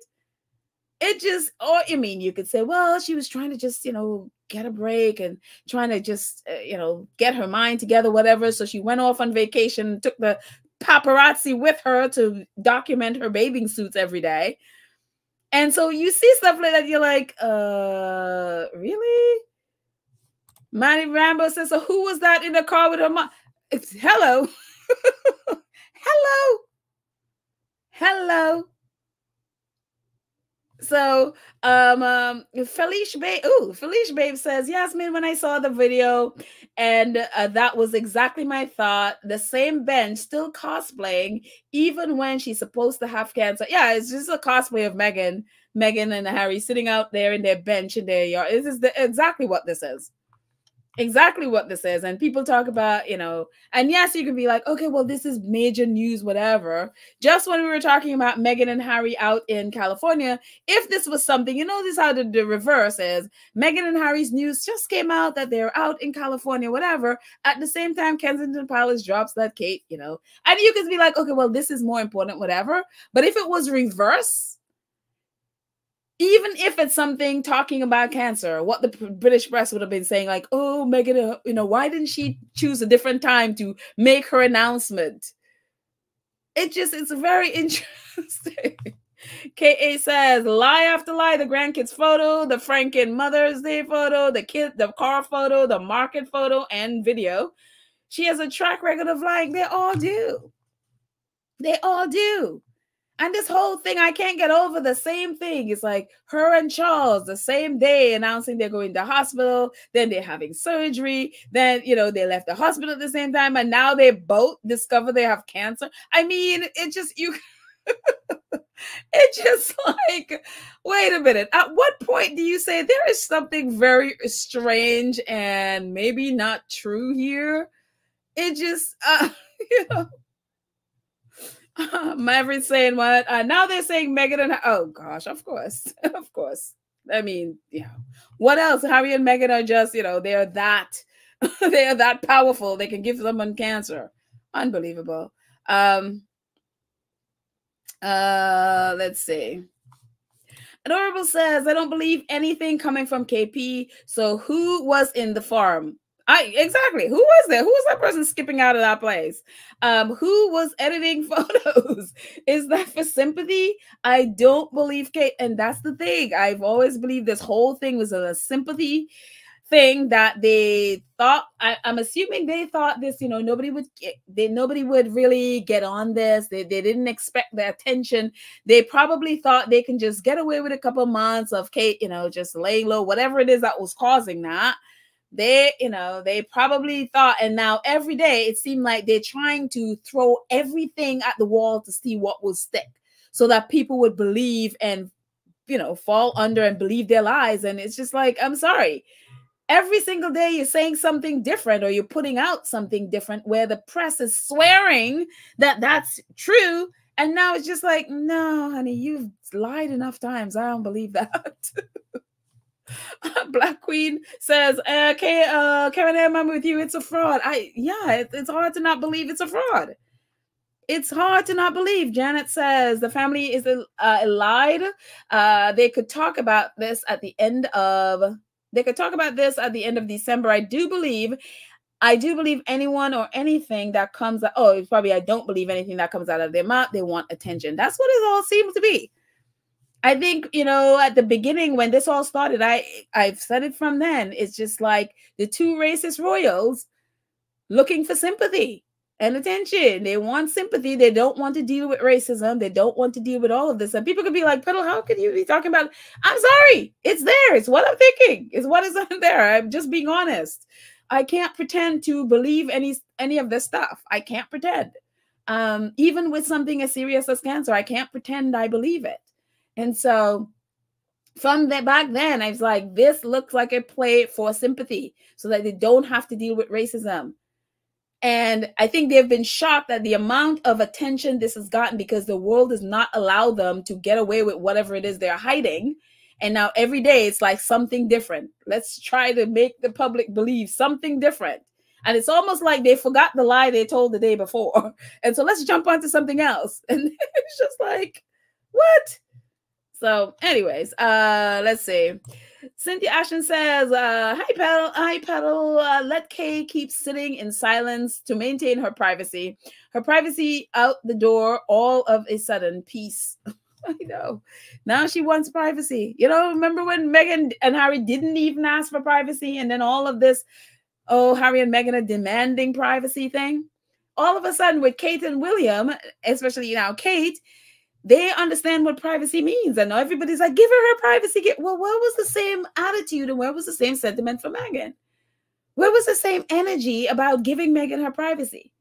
It just, or I mean, you could say, well, she was trying to just, you know, get a break and trying to just uh, you know get her mind together whatever. So she went off on vacation took the paparazzi with her to document her bathing suits every day. And so you see stuff like that you're like uh really? Manny Rambo says so who was that in the car with her mom it's hello. Hello. Hello so um um Felice Babe oh Felice Babe says Yasmin when I saw the video and uh, that was exactly my thought the same bench still cosplaying even when she's supposed to have cancer. Yeah it's just a cosplay of Meghan Meghan and Harry sitting out there in their bench in their yard. This is the, exactly what this is exactly what this is. And people talk about, you know, and yes, you can be like, okay, well, this is major news, whatever. Just when we were talking about Meghan and Harry out in California, if this was something, you know, this how the, the reverse is Meghan and Harry's news just came out that they're out in California, whatever. At the same time, Kensington Palace drops that Kate, you know, and you can be like, okay, well, this is more important, whatever. But if it was reverse, even if it's something talking about cancer, what the British press would have been saying, like, oh, Meghan, uh, you know, why didn't she choose a different time to make her announcement? It just, it's very interesting. KA says, lie after lie, the grandkids photo, the Franken Mother's Day photo, the kid, the car photo, the market photo, and video. She has a track record of lying. They all do. They all do. And this whole thing, I can't get over the same thing. It's like her and Charles the same day announcing they're going to hospital, then they're having surgery, then you know they left the hospital at the same time, and now they both discover they have cancer. I mean, it just you it's just like, wait a minute. At what point do you say there is something very strange and maybe not true here? It just uh, you know Maverick saying what? Uh, now they're saying Meghan and oh gosh, of course, of course. I mean, yeah. What else? Harry and Meghan are just, you know, they're that they are that powerful. They can give someone cancer. Unbelievable. Um uh let's see. Adorable says, I don't believe anything coming from KP. So who was in the farm? I exactly. Who was there? Who was that person skipping out of that place? Um, who was editing photos? Is that for sympathy? I don't believe Kate, and that's the thing. I've always believed this whole thing was a sympathy thing that they thought I, am assuming they thought this you know nobody would get, they nobody would really get on this they, they didn't expect the attention they probably thought they can just get away with a couple months of kate you know just laying low whatever it is that was causing that they you know they probably thought and now every day it seemed like they're trying to throw everything at the wall to see what will stick so that people would believe and you know fall under and believe their lies. And it's just like i'm sorry. Every single day you're saying something different or you're putting out something different where the press is swearing that that's true. And now it's just like no honey you've lied enough times. I don't believe that Black Queen says, uh, okay, uh, Karen, I'm with you. It's a fraud. I, yeah, it, it's hard to not believe it's a fraud. It's hard to not believe. Janet says the family is uh, lied. Uh, they could talk about this at the end of. They could talk about this at the end of December. I do believe I do believe anyone or anything that comes out, oh, it's probably I don't believe anything that comes out of their mouth. They want attention. That's what it all seems to be. I think, you know, at the beginning when this all started, I I've said it from then. It's just like the two racist royals looking for sympathy and attention. They want sympathy. They don't want to deal with racism. They don't want to deal with all of this. And people could be like, Petol, how could you be talking about? I'm sorry. It's there. It's what I'm thinking. It's what is on there. I'm just being honest. I can't pretend to believe any any of this stuff. I can't pretend. Um, even with something as serious as cancer, I can't pretend I believe it. And so from that back then, I was like, this looks like a play for sympathy so that they don't have to deal with racism. And I think they've been shocked at the amount of attention this has gotten because the world does not allow them to get away with whatever it is they're hiding. And now every day it's like something different. Let's try to make the public believe something different. And it's almost like they forgot the lie they told the day before. And so let's jump onto something else. And it's just like, what? So, anyways, uh, let's see. Cynthia Ashton says, uh, "Hi, Petol. Hi, Petol. Uh, let Kay keep sitting in silence to maintain her privacy. Her privacy out the door. All of a sudden, peace." I know. Now she wants privacy. You know, remember when Meghan and Harry didn't even ask for privacy, and then all of this, oh, Harry and Meghan are demanding privacy thing. All of a sudden, with Kate and William, especially now Kate, they understand what privacy means. And everybody's like, give her her privacy. Well, where was the same attitude and where was the same sentiment for Meghan? Where was the same energy about giving Meghan her privacy?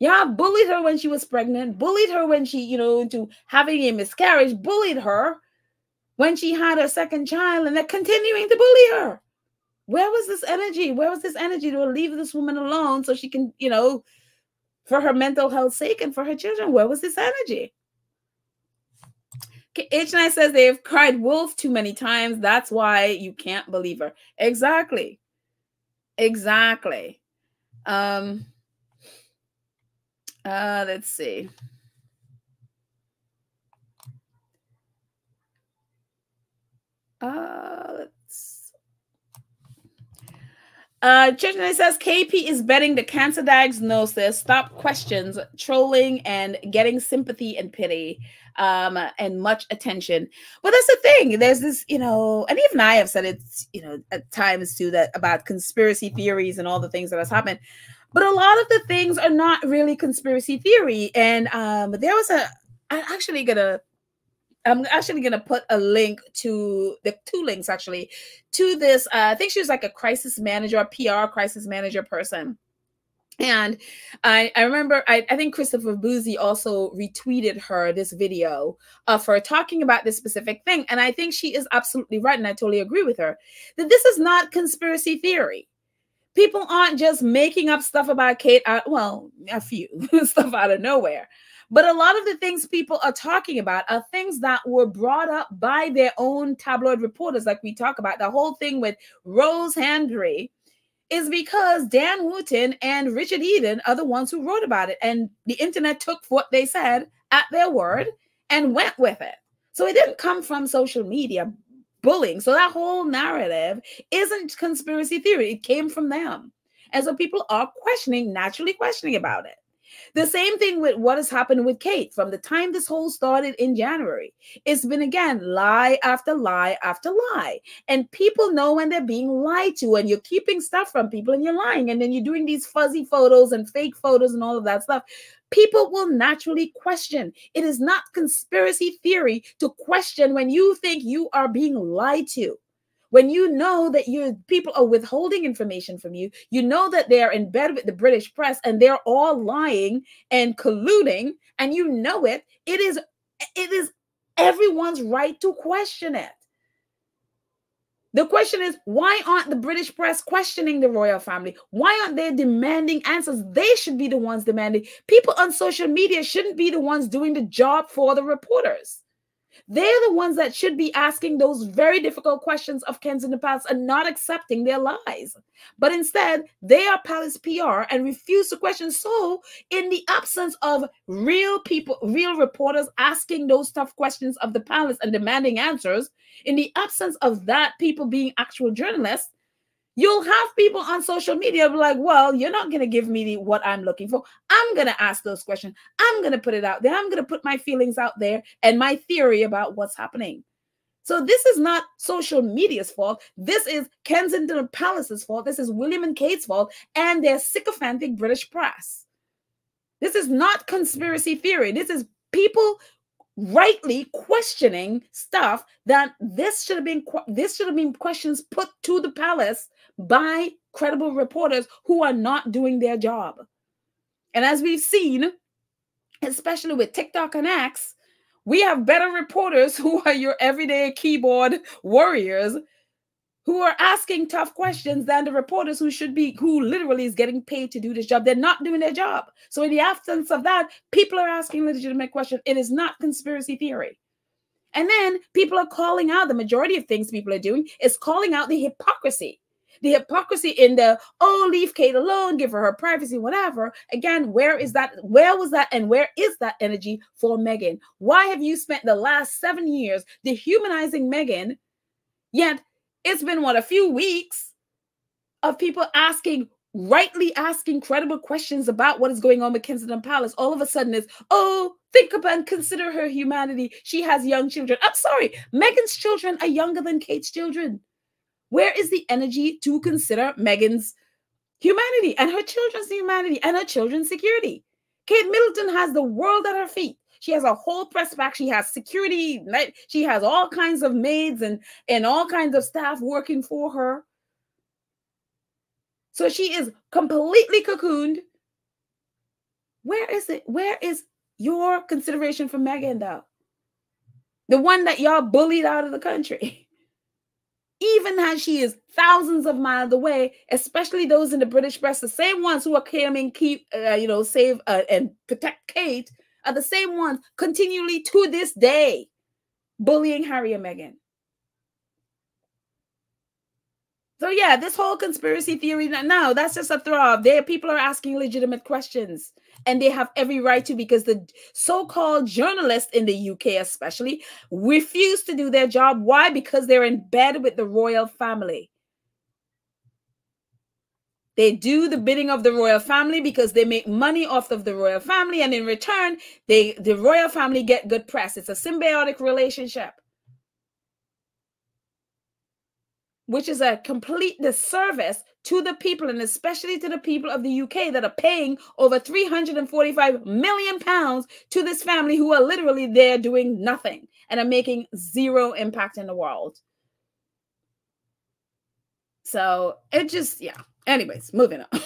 Yeah, bullied her when she was pregnant, bullied her when she, you know, into having a miscarriage, bullied her when she had her second child, and they're continuing to bully her. Where was this energy? Where was this energy to leave this woman alone so she can, you know, for her mental health sake and for her children? Where was this energy? H9 says they've cried wolf too many times. That's why you can't believe her. Exactly. Exactly. Um uh let's see. Uh let's. uh, Churchman says KP is betting the cancer diagnosis. Stop questions, trolling, and getting sympathy and pity, um, and much attention. But that's the thing. There's this, you know, and even I have said it, you know, at times too, that about conspiracy theories and all the things that has happened. But a lot of the things are not really conspiracy theory. And um, there was a. I'm actually gonna I'm actually going to put a link to the two links actually to this. Uh, I think she was like a crisis manager, a PR crisis manager person. And I, I remember, I, I think Christopher Bouzy also retweeted her this video uh, of her talking about this specific thing. And I think she is absolutely right. And I totally agree with her that this is not conspiracy theory. People aren't just making up stuff about Kate, out, well, a few stuff out of nowhere. But a lot of the things people are talking about are things that were brought up by their own tabloid reporters, like we talk about. The whole thing with Rose Hanbury is because Dan Wootton and Richard Eden are the ones who wrote about it. And the internet took what they said at their word and went with it. So it didn't come from social media bullying. So that whole narrative isn't conspiracy theory, it came from them. And so people are questioning, naturally questioning about it. The same thing with what has happened with Kate from the time this whole started in January. It's been again lie after lie after lie. And people know when they're being lied to, and you're keeping stuff from people and you're lying. And then you're doing these fuzzy photos and fake photos and all of that stuff. People will naturally question. It is not conspiracy theory to question when you think you are being lied to when you know that your people are withholding information from you, you know that they're in bed with the British press and they're all lying and colluding, and you know it, it is it is everyone's right to question it. The question is, why aren't the British press questioning the royal family? Why aren't they demanding answers? They should be the ones demanding. People on social media shouldn't be the ones doing the job for the reporters. They're the ones that should be asking those very difficult questions of Kensington Palace and not accepting their lies. But instead, they are Palace PR and refuse to question. So, in the absence of real people, real reporters asking those tough questions of the palace and demanding answers, in the absence of that, people being actual journalists, You'll have people on social media be like, well, you're not going to give me the, what I'm looking for. I'm going to ask those questions. I'm going to put it out there. I'm going to put my feelings out there and my theory about what's happening. So this is not social media's fault. This is Kensington Palace's fault. This is William and Kate's fault and their sycophantic British press. This is not conspiracy theory. This is people rightly questioning stuff that this should have been this should have been questions put to the palace by credible reporters who are not doing their job. And as we've seen, especially with TikTok and X, we have better reporters who are your everyday keyboard warriors who are asking tough questions than the reporters who should be who literally is getting paid to do this job. They're not doing their job. So in the absence of that people are asking legitimate questions. It is not conspiracy theory. And then people are calling out the majority of things people are doing is calling out the hypocrisy the hypocrisy in the oh leave kate alone give her her privacy whatever again where is that where was that and where is that energy for meghan why have you spent the last seven years dehumanizing meghan yet it's been what a few weeks of people asking rightly asking credible questions about what is going on with Kensington Palace. All of a sudden, it's oh, think about and consider her humanity. She has young children. I'm sorry, Meghan's children are younger than Kate's children. Where is the energy to consider Meghan's humanity and her children's humanity and her children's security? Kate Middleton has the world at her feet. She has a whole press pack. She has security. She has all kinds of maids and, and all kinds of staff working for her. So she is completely cocooned. Where is it? Where is your consideration for Meghan, though? The one that y'all bullied out of the country. Even as she is thousands of miles away, especially those in the British press, the same ones who are claiming keep, uh, you know, save uh, and protect Kate, are the same ones continually to this day bullying Harry and Meghan. So yeah, this whole conspiracy theory now that's just a throb. There, people are asking legitimate questions, and they have every right to because the so-called journalists in the UK, especially, refuse to do their job. Why? Because they're in bed with the royal family. They do the bidding of the royal family because they make money off of the royal family, and in return, they the royal family get good press. It's a symbiotic relationship. Which is a complete disservice to the people and especially to the people of the UK that are paying over 345 million pounds to this family who are literally there doing nothing and are making zero impact in the world. So it just, yeah, Anyways, moving on.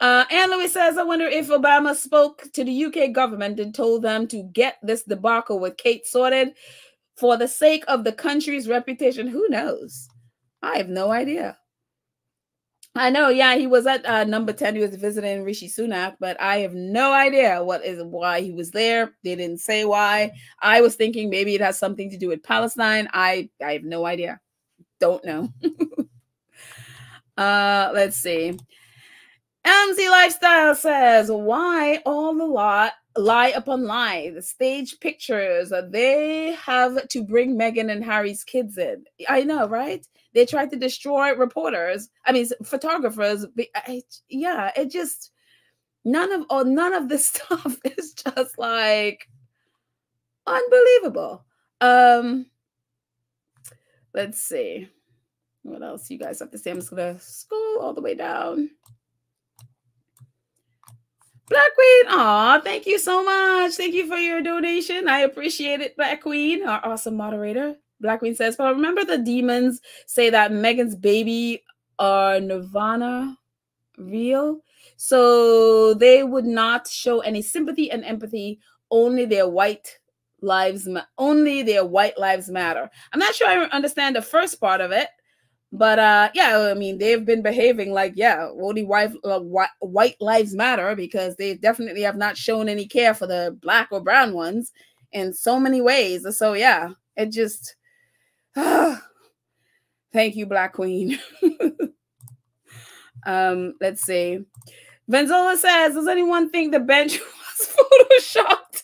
uh, Anne Louis says, I wonder if Obama spoke to the UK government and told them to get this debacle with Kate sorted for the sake of the country's reputation. Who knows? I have no idea. I know, yeah, he was at uh, number 10. He was visiting Rishi Sunak, but I have no idea what is why he was there. They didn't say why. I was thinking maybe it has something to do with Palestine. I I have no idea. Don't know. Uh, let's see. MC Lifestyle says, why all the lot lie upon lie? The stage pictures they have to bring Meghan and Harry's kids in. I know, right? They tried to destroy reporters. I mean, photographers. Yeah, it just none of oh, none of this stuff is just like unbelievable. Um, let's see. What else you guys have to say? I'm just gonna scroll all the way down. Black Queen, aw, thank you so much. Thank you for your donation. I appreciate it, Black Queen, our awesome moderator. Black Queen says, but remember the demons say that Meghan's baby are Nirvana real. So they would not show any sympathy and empathy, only their white lives, only their white lives matter. I'm not sure I understand the first part of it. But uh, yeah, I mean, they've been behaving like yeah, only white uh, white lives matter because they definitely have not shown any care for the black or brown ones in so many ways. So yeah, it just uh, thank you, Black Queen. um, let's see. Benzola says, does anyone think the bench was photoshopped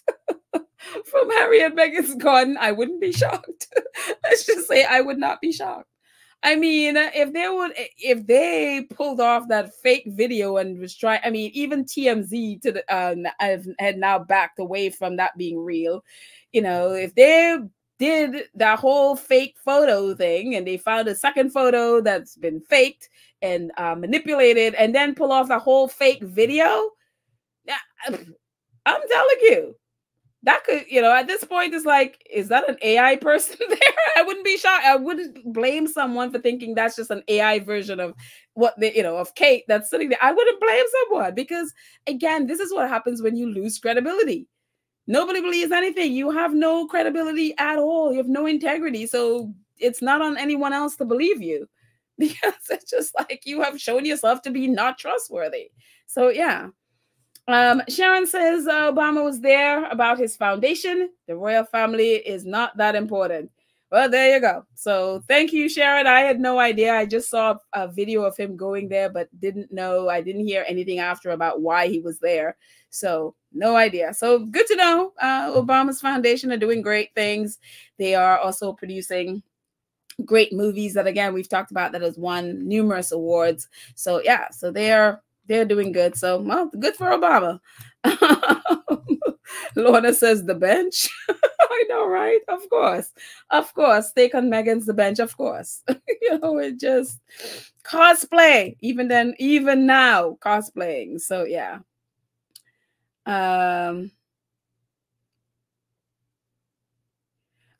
from Harry and Meghan's garden? I wouldn't be shocked. Let's just say I would not be shocked. I mean, if they would, if they pulled off that fake video and was trying, I mean, even TMZ to the um, had now backed away from that being real. You know, if they did that whole fake photo thing and they found a second photo that's been faked and uh, manipulated, and then pull off the whole fake video, I'm telling you, that could, you know, at this point, it's like, is that an AI person there? I wouldn't be shocked. I wouldn't blame someone for thinking that's just an AI version of what they, you know, of Kate that's sitting there. I wouldn't blame someone because, again, this is what happens when you lose credibility. Nobody believes anything. You have no credibility at all. You have no integrity. So it's not on anyone else to believe you because it's just like you have shown yourself to be not trustworthy. So, yeah. Um, Sharon says uh, Obama was there about his foundation. The royal family is not that important. Well, there you go. So thank you, Sharon. I had no idea. I just saw a video of him going there, but didn't know. I didn't hear anything after about why he was there. So no idea. So good to know. Uh, Obama's foundation are doing great things. They are also producing great movies that again we've talked about that has won numerous awards. So yeah, so they're they're doing good. So, well, good for Obama. Lorna says the bench. I know, right? Of course. Of course. Take on Meghan's the bench, of course. you know, it just cosplay, even then, even now, cosplaying. So yeah. Um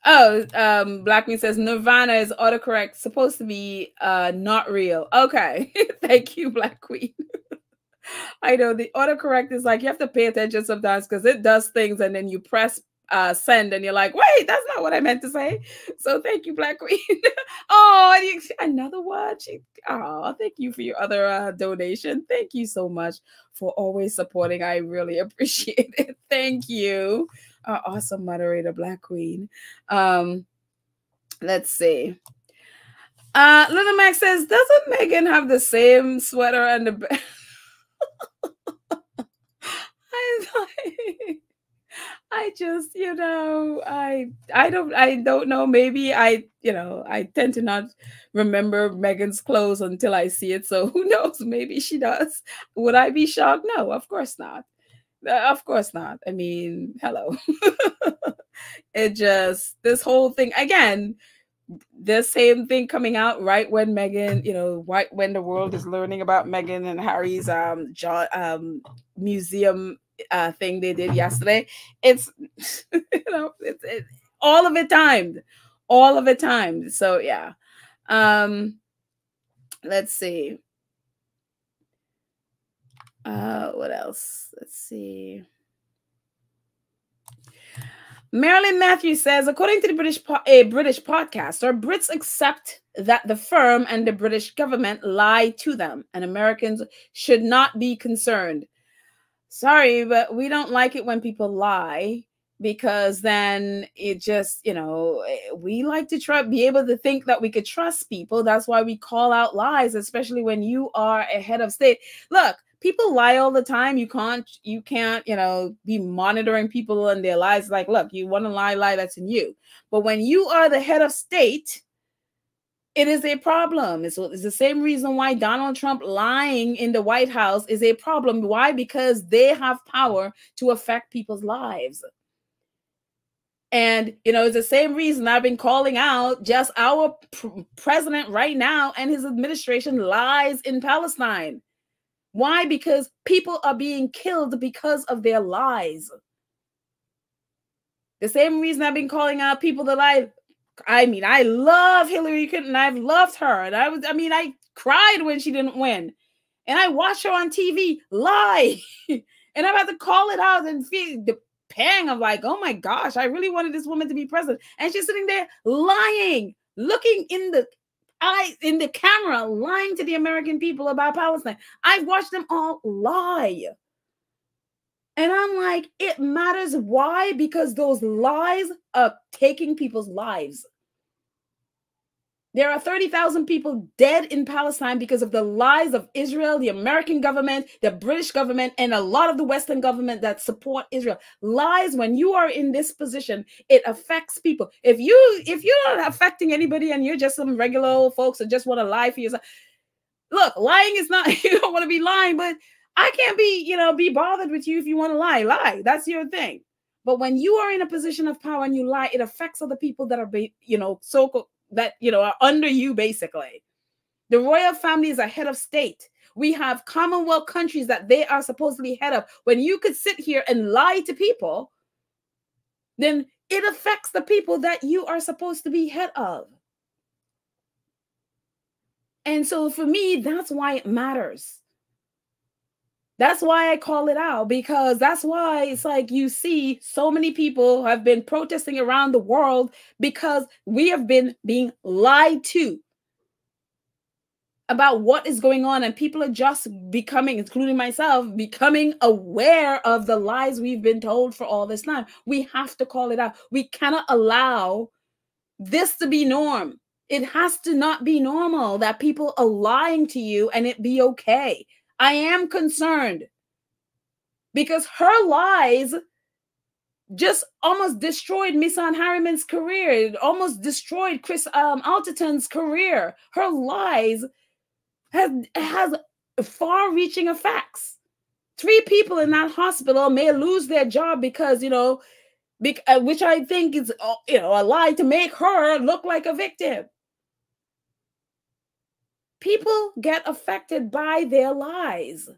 Oh, um, Black Me says Nirvana is autocorrect, supposed to be uh not real. Okay. Thank you, Black Queen. I know the autocorrect is like you have to pay attention sometimes because it does things and then you press uh, send and you're like, wait, that's not what I meant to say. So thank you, Black Queen. oh, another one. oh, thank you for your other uh, donation. Thank you so much for always supporting. I really appreciate it. Thank you. Uh, awesome moderator, Black Queen. Um, let's see. Uh, Little Max says, doesn't Meghan have the same sweater and the I, I just, you know, I I don't I don't know. Maybe I, you know, I tend to not remember Meghan's clothes until I see it. So who knows? Maybe she does. Would I be shocked? No, of course not. Uh, of course not. I mean, hello. it just this whole thing again the same thing coming out right when Meghan, you know, right when the world is learning about Meghan and Harry's um John um museum uh thing they did yesterday. It's you know, it's it, all of it timed. All of it timed. So yeah. Um let's see. Uh what else? Let's see. Marilyn Matthews says, according to the British a eh, British podcaster, Brits accept that the firm and the British government lie to them, and Americans should not be concerned. Sorry, but we don't like it when people lie because then it just, you know, eh, we like to try be able to think that we could trust people. That's why we call out lies, especially when you are a head of state. Look, people lie all the time. You can't you can't you know be monitoring people and their lies. Like look you want to lie lie that's in you. But when you are the head of state it is a problem. It's, it's the same reason why donald trump lying in the white house is a problem. Why? Because they have power to affect people's lives. And, you know, it's the same reason I've been calling out just our pr- president right now and his administration lies in Palestine. Why? Because people are being killed because of their lies. The same reason I've been calling out people that I I mean, I love Hillary Clinton. I've loved her. And I was, I mean, I cried when she didn't win. And I watched her on TV lie. and I've had to call it out and feel the pang of like, oh my gosh, I really wanted this woman to be president. And she's sitting there lying, looking in the I in the camera lying to the American people about Palestine. I've watched them all lie. And I'm like, it matters. Why? Because those lies are taking people's lives. There are 30,000 people dead in Palestine because of the lies of Israel, the American government, the British government, and a lot of the Western government that support Israel. Lies when you are in this position, it affects people. If you if you're not affecting anybody and you're just some regular old folks that just want to lie for yourself, look, lying is not you don't want to be lying, but I can't be, you know, be bothered with you if you want to lie. Lie. That's your thing. But when you are in a position of power and you lie, it affects other people that are, you know, so that you know are under you basically. The royal family is a head of state. We have Commonwealth countries that they are supposedly head of. When you could sit here and lie to people, then it affects the people that you are supposed to be head of. And so for me, that's why it matters. That's why I call it out because that's why it's like you see so many people have been protesting around the world because we have been being lied to about what is going on and people are just becoming including myself becoming aware of the lies we've been told for all this time. We have to call it out. We cannot allow this to be norm. It has to not be normal that people are lying to you and it be okay I am concerned because her lies just almost destroyed Misan Harriman's career. It almost destroyed Chris um, Alterton's career. Her lies has has far-reaching effects. Three people in that hospital may lose their job because you know, uh, which I think is uh, you know a lie to make her look like a victim people get affected by their lies.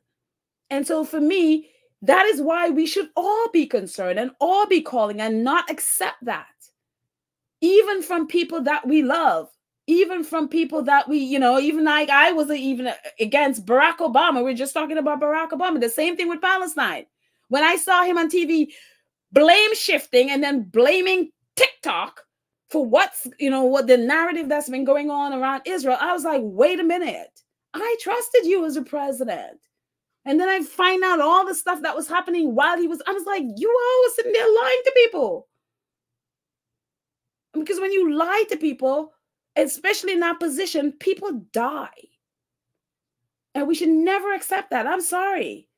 And so for me, that is why we should all be concerned and all be calling and not accept that. Even from people that we love, even from people that we, you know, even like I was even against Barack Obama. We are just talking about Barack Obama. The same thing with Palestine. When I saw him on TV blame shifting and then blaming TikTok for what's you know what the narrative that's been going on around Israel, I was like, wait a minute, I trusted you as a president. And then I find out all the stuff that was happening while he was, I was like, you were sitting there lying to people. Because when you lie to people, especially in that position, people die. And we should never accept that. I'm sorry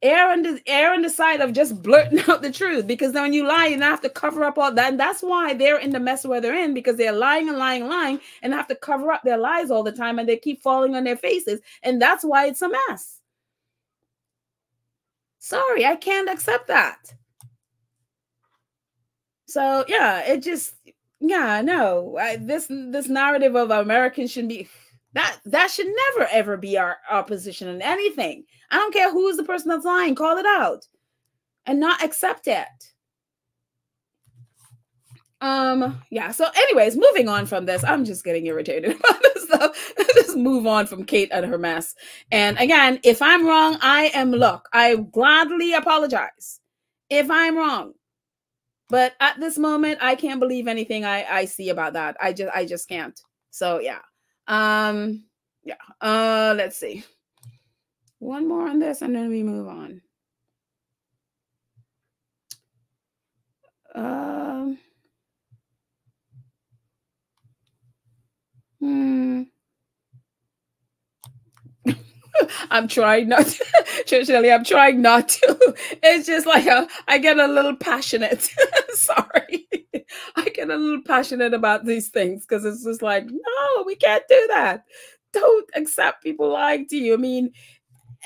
err on the err on the side of just blurting out the truth because then when you lie you have to cover up all that and that's why they're in the mess where they're in because they're lying and lying and lying and have to cover up their lies all the time and they keep falling on their faces and that's why it's a mess. Sorry i can't accept that. So yeah it just yeah no I, this this narrative of americans shouldn't be that that should never ever be our, our position in anything. I don't care who is the person that's lying, call it out and not accept it. Um, yeah, so anyways, moving on from this, I'm just getting irritated about this stuff. just move on from Kate and her mess. And again, if I'm wrong, I am look, I gladly apologize if I'm wrong. But at this moment, I can't believe anything I, I see about that. I just I just can't. So yeah. Um, yeah. Uh, let's see. One more on this, and then we move on. Um. Hmm. I'm trying not to, Shirley, I'm trying not to. It's just like a, I get a little passionate. Sorry. I get a little passionate about these things because it's just like, no, we can't do that. Don't accept people lying to you. I mean,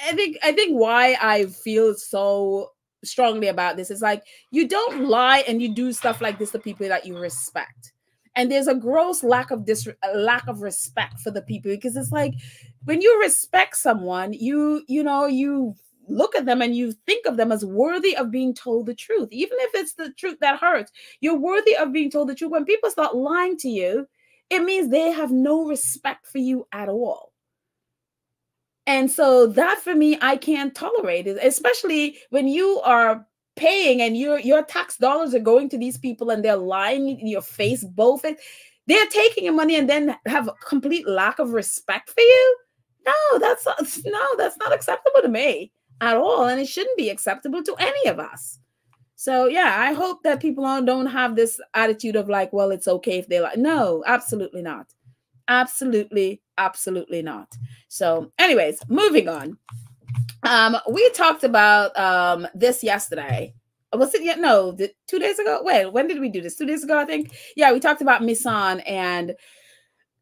I think I think why I feel so strongly about this is like you don't lie and you do stuff like this to people that you respect and there's a gross lack of dis lack of respect for the people because it's like when you respect someone you you know you look at them and you think of them as worthy of being told the truth. Even if it's the truth that hurts you're worthy of being told the truth. When people start lying to you it means they have no respect for you at all. And so that for me i can't tolerate it especially when you are paying and your your tax dollars are going to these people and they're lying in your face both they're taking your money and then have a complete lack of respect for you? No that's no that's not acceptable to me at all and it shouldn't be acceptable to any of us so yeah i hope that people don't have this attitude of like well it's okay if they like. no absolutely not Absolutely, absolutely not. So, anyways, moving on. Um, we talked about um this yesterday. Was it yet? No, the, two days ago. Wait, when did we do this? Two days ago, I think. Yeah, we talked about Misan and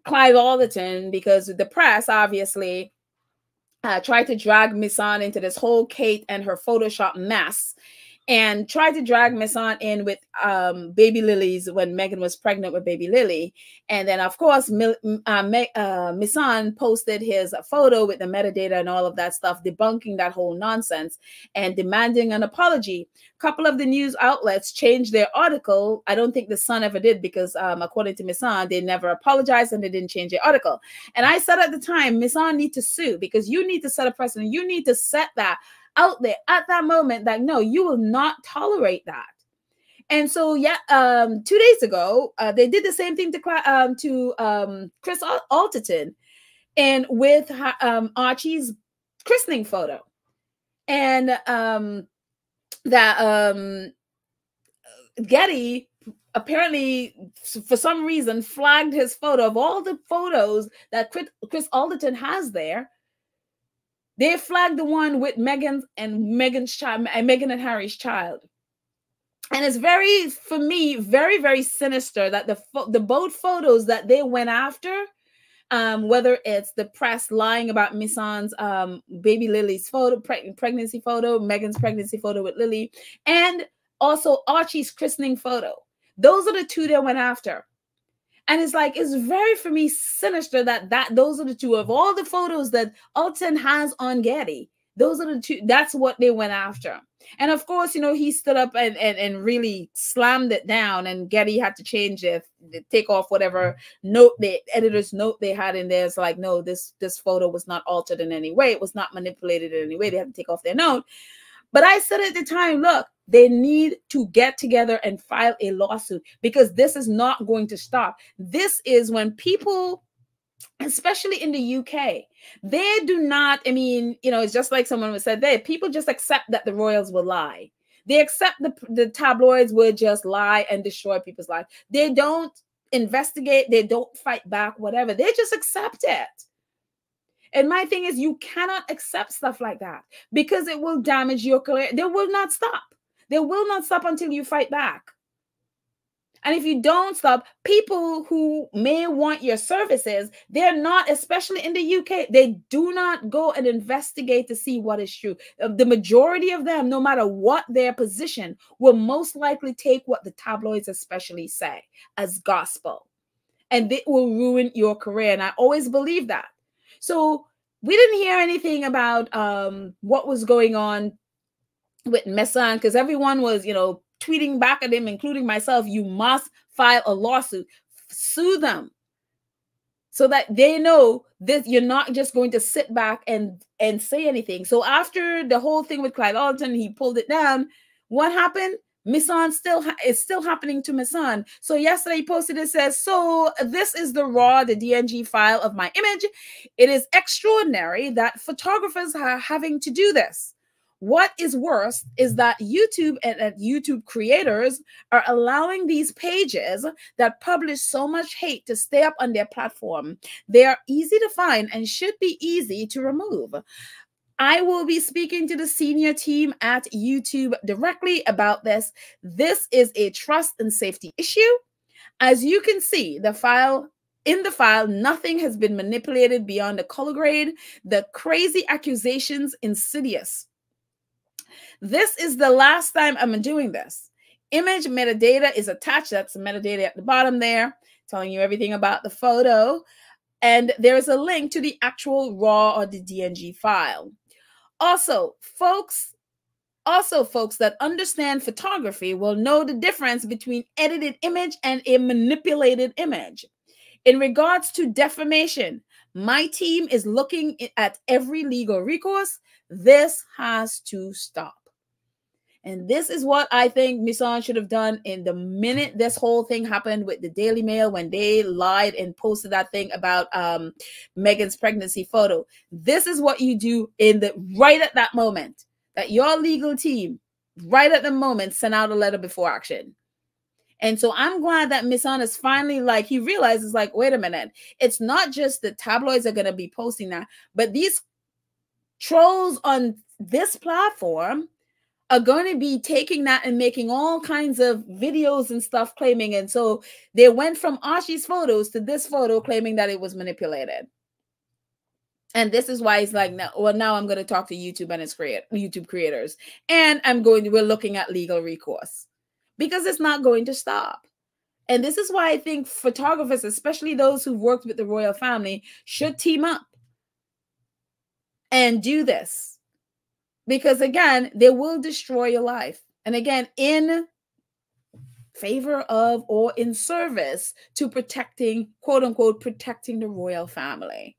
Clive Alderton because the press obviously uh, tried to drag Misan into this whole Kate and her Photoshop mess and tried to drag Misan in with um, baby lilies when Meghan was pregnant with baby Lily. And then, of course, Mil- uh, uh, posted his photo with the metadata and all of that stuff, debunking that whole nonsense and demanding an apology. A couple of the news outlets changed their article. I don't think the Sun ever did because, um, according to Misan, they never apologized and they didn't change their article. And I said at the time, Misan need to sue because you need to set a precedent. You need to set that out there at that moment that no, you will not tolerate that. And so, yeah, um, two days ago, uh, they did the same thing to um, to um, Chris Alderton, and with her, um, Archie's christening photo, and um, that um, Getty apparently, for some reason, flagged his photo of all the photos that Chris Alderton has there they flagged the one with Meghan and Meghan's child, and Meghan and Harry's child. And it's very, for me, very, very sinister that the the both photos that they went after, um, whether it's the press lying about Misan's um, baby Lily's photo, pre pregnancy photo, Meghan's pregnancy photo with Lily, and also Archie's christening photo. Those are the two they went after and it's like it's very for me sinister that that those are the two of all the photos that Alton has on Getty. Those are the two. That's what they went after. And of course, you know, he stood up and, and, and really slammed it down, and Getty had to change it, take off whatever note the editor's note they had in there. It's like, no, this this photo was not altered in any way. It was not manipulated in any way. They had to take off their note. But I said at the time, look, they need to get together and file a lawsuit because this is not going to stop. This is when people especially in the UK, they do not, I mean, you know, it's just like someone was said there, people just accept that the royals will lie. They accept the, the tabloids will just lie and destroy people's lives. They don't investigate, they don't fight back, whatever. They just accept it. And my thing is, you cannot accept stuff like that because it will damage your career. They will not stop. They will not stop until you fight back. And if you don't stop, people who may want your services, they're not, especially in the UK, they do not go and investigate to see what is true. Uh, the majority of them, no matter what their position, will most likely take what the tabloids especially say as gospel. And it will ruin your career. And I always believe that. So we didn't hear anything about um, what was going on with Misan because everyone was, you know, tweeting back at him, including myself. You must file a lawsuit, sue them, so that they know that you're not just going to sit back and and say anything. So after the whole thing with Clive Alton, he pulled it down. What happened? Misan still is still happening to Misan. So yesterday he posted it says, so this is the raw, the DNG file of my image. It is extraordinary that photographers are having to do this. What is worse is that YouTube and, and, YouTube creators are allowing these pages that publish so much hate to stay up on their platform. They are easy to find and should be easy to remove. I will be speaking to the senior team at YouTube directly about this. This is a trust and safety issue. As you can see, the file in the file, nothing has been manipulated beyond the color grade. The crazy accusations, insidious. This is the last time I'm doing this. Image metadata is attached. That's the metadata at the bottom there, telling you everything about the photo. And there's a link to the actual RAW or the DNG file. Also, folks, also folks that understand photography will know the difference between edited image and a manipulated image. In regards to defamation, my team is looking at every legal recourse. This has to stop. And this is what I think Misan should have done in the minute this whole thing happened with the Daily Mail when they lied and posted that thing about um, Meghan's pregnancy photo. This is what you do in the right at that moment that your legal team, right at the moment, sent out a letter before action. And so I'm glad that Miss is finally like he realizes like, wait a minute, it's not just the tabloids are gonna be posting that, but these trolls on this platform are going to be taking that and making all kinds of videos and stuff claiming. And so they went from Archie's photos to this photo claiming that it was manipulated. And this is why he's like, now, well, now I'm going to talk to YouTube and its create YouTube creators, and I'm going. To, we're looking at legal recourse because it's not going to stop. And this is why I think photographers, especially those who've worked with the royal family, should team up and do this because again, they will destroy your life. And again, in favor of or in service to protecting, quote unquote, protecting the royal family.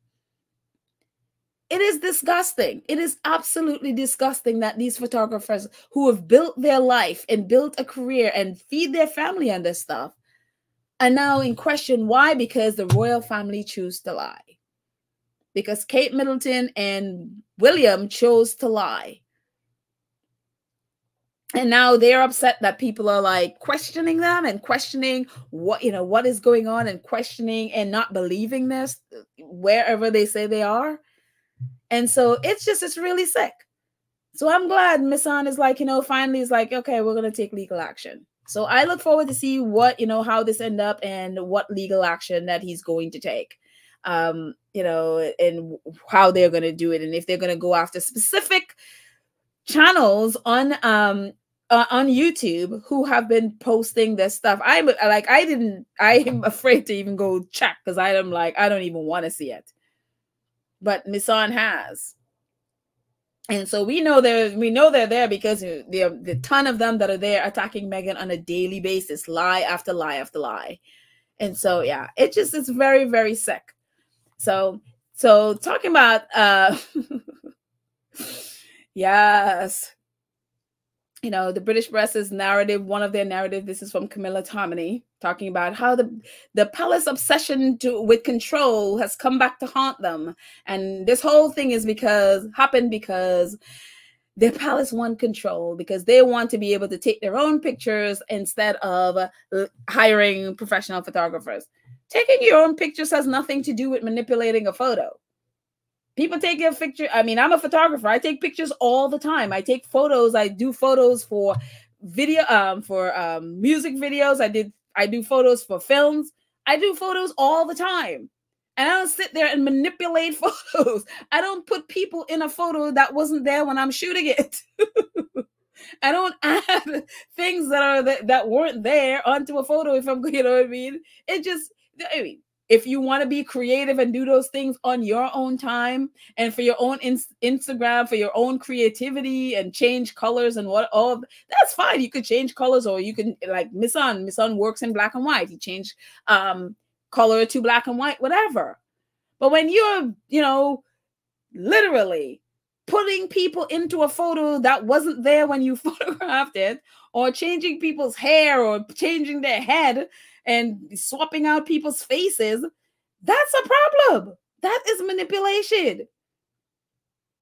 It is disgusting. It is absolutely disgusting that these photographers who have built their life and built a career and feed their family on this stuff are now in question. Why? Because the royal family choose to lie. Because Kate Middleton and William chose to lie. And now they're upset that people are like questioning them and questioning what you know what is going on and questioning and not believing this wherever they say they are. And so it's just it's really sick. So i'm glad misan is like you know finally is like okay we're going to take legal action. So i look forward to see what you know how this end up and what legal action that he's going to take um you know and how they're going to do it and if they're going to go after specific channels on um uh, on YouTube who have been posting this stuff. I'm like, I didn't, I'm afraid to even go check because I'm like, I don't even want to see it. But Misan has. And so we know they're we know they're there because the the ton of them that are there attacking Meghan on a daily basis, lie after lie after lie. And so yeah, it just is very, very sick. So so talking about uh yes you know, the British press's narrative, one of their narrative, this is from Camilla Tominey, talking about how the the palace obsession to with control has come back to haunt them. And this whole thing is because happened because their palace want control because they want to be able to take their own pictures instead of uh, hiring professional photographers. Taking your own pictures has nothing to do with manipulating a photo. People take a picture i mean i'm a photographer i take pictures all the time. I take photos i do photos for video um for um music videos i did i do photos for films. I do photos all the time. And i don't sit there and manipulate photos. I don't put people in a photo that wasn't there when i'm shooting it. I don't add things that are that, weren't there onto a photo if i'm you know what i mean? It just if you want to be creative and do those things on your own time and for your own in- Instagram, for your own creativity and change colors and what all that's fine. You could change colors or you can like Misan. Misan works in black and white. He changed um color to black and white, whatever. But when you're, you know, literally putting people into a photo that wasn't there when you photographed it, or changing people's hair or changing their head and swapping out people's faces, that's a problem. That is manipulation.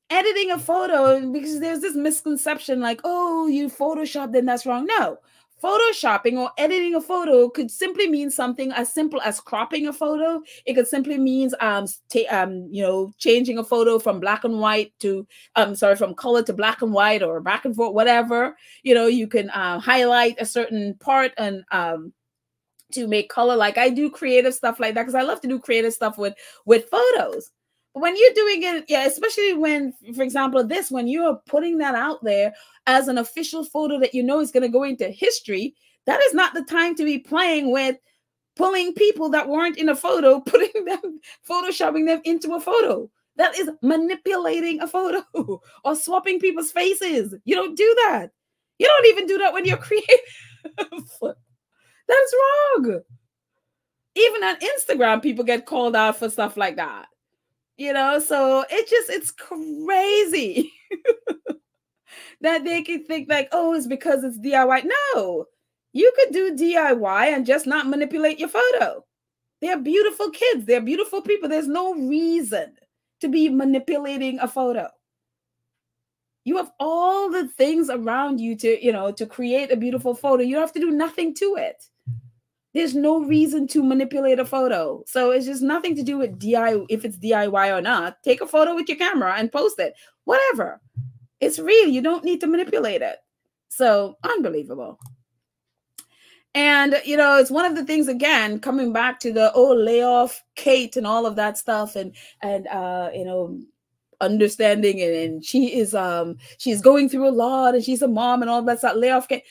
Editing a photo because there's this misconception like, oh, you Photoshop, then that's wrong. No, Photoshopping or editing a photo could simply mean something as simple as cropping a photo. It could simply means um, um you know changing a photo from black and white to um sorry from color to black and white or back and forth whatever. You know you can uh, highlight a certain part and um to make color. Like i do creative stuff like that because i love to do creative stuff with with photos. But when you're doing it yeah especially when for example this when you're putting that out there as an official photo that you know is going to go into history that is not the time to be playing with pulling people that weren't in a photo putting them photoshopping them into a photo. That is manipulating a photo or swapping people's faces. You don't do that. You don't even do that when you're creative that's wrong. Even on Instagram, people get called out for stuff like that. You know, so it just it's crazy that they can think like, oh, it's because it's DIY. No, you could do DIY and just not manipulate your photo. They're beautiful kids, they're beautiful people. There's no reason to be manipulating a photo you have all the things around you to you know to create a beautiful photo you don't have to do nothing to it There's no reason to manipulate a photo. So it's just nothing to do with DIY if it's DIY or not. Take a photo with your camera and post it. Whatever. It's real. You don't need to manipulate it. So unbelievable. And you know, it's one of the things again coming back to the oh layoff Kate and all of that stuff, and and uh, you know, understanding and, and she is um she's going through a lot and she's a mom and all that stuff. Layoff Kate.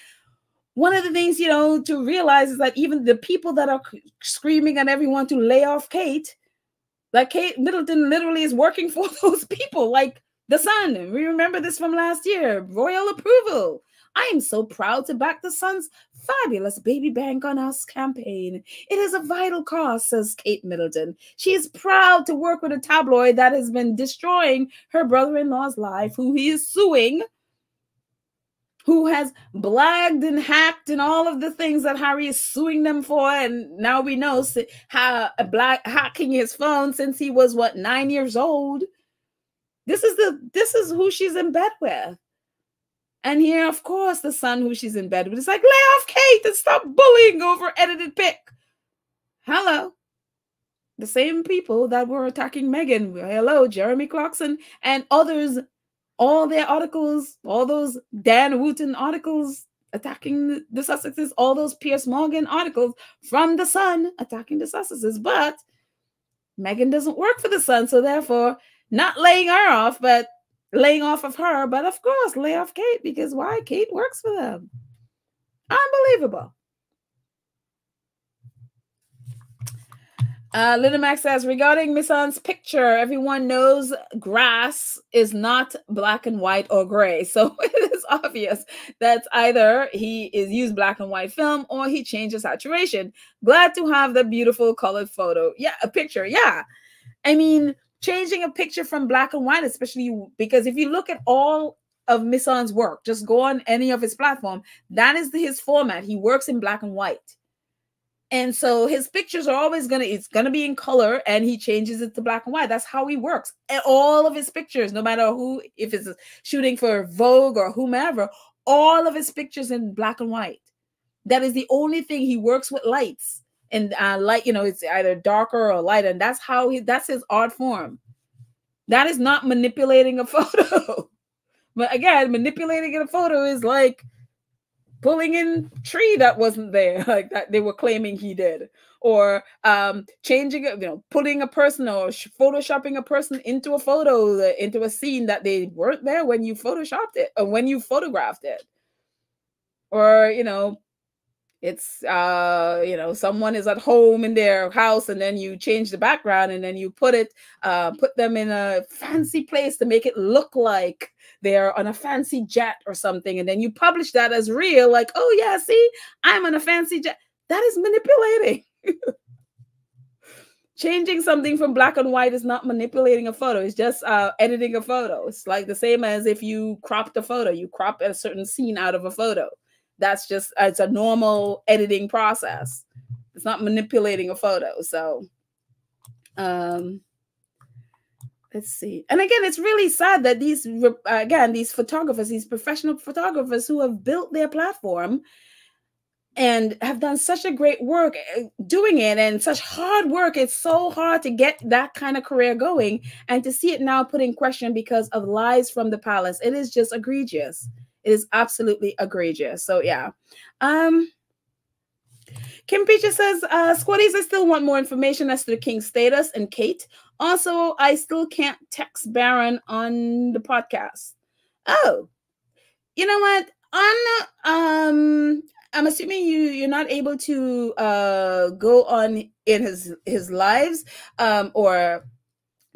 One of the things you know to realize is that even the people that are screaming at everyone to lay off Kate, that Kate Middleton literally is working for those people, like the Sun. We remember this from last year. Royal approval. I am so proud to back the Sun's fabulous Baby Bank on Us campaign. It is a vital cause, says Kate Middleton. She is proud to work with a tabloid that has been destroying her brother in law's life, who he is suing, who has blagged and hacked and all of the things that Harry is suing them for. And now we know how uh, black hacking his phone since he was what nine years old. This is the this is who she's in bed with. And here, of course, the Sun who she's in bed with is like, lay off Kate and stop bullying over edited pic. Hello. The same people that were attacking Meghan. Hello, Jeremy Clarkson and others. All their articles, all those Dan Wootton articles attacking the, Sussexes, all those Piers Morgan articles from the Sun attacking the Sussexes. But Meghan doesn't work for the Sun, so therefore, not laying her off, but laying off of her, but of course, lay off Kate because why? Kate works for them. Unbelievable. Uh, Linda Max says regarding Misan's picture, everyone knows grass is not black and white or gray. So it is obvious that either he is used black and white film or he changes saturation. Glad to have the beautiful colored photo. Yeah, a picture. Yeah. I mean, changing a picture from black and white, especially because if you look at all of Misan's work, just go on any of his platform, that is his format. He works in black and white. And so his pictures are always gonna, it's gonna be in color and he changes it to black and white. That's how he works. And all of his pictures, no matter who, if it's shooting for Vogue or whomever, all of his pictures in black and white. That is the only thing he works with lights and uh, light, you know, it's either darker or lighter. And that's how he, that's his art form. That is not manipulating a photo. but again, manipulating a photo is like pulling in tree that wasn't there, like that they were claiming he did, or um, changing, you know, putting a person or photoshopping a person into a photo, into a scene that they weren't there when you photoshopped it or when you photographed it, or you know, it's uh you know someone is at home in their house and then you change the background and then you put it uh put them in a fancy place to make it look like they're on a fancy jet or something and then you publish that as real like oh yeah see i'm on a fancy jet. That is manipulating. Changing something from black and white is not manipulating a photo it's just uh, editing a photo. It's like the same as if you cropped a photo you crop a certain scene out of a photo. That's just it's a normal editing process. It's not manipulating a photo so um let's see and again it's really sad that these again these photographers these professional photographers who have built their platform and have done such a great work eh, doing it and such hard work it's so hard to get that kind of career going and to see it now put in question because of lies from the palace it is just egregious it is absolutely egregious. So yeah. Um Kim Peacher says, uh, Squaddies, I still want more information as to the king's status and Kate. Also, I still can't text Baron on the podcast. Oh, you know what? On um, I'm assuming you you're not able to uh go on in his his lives um or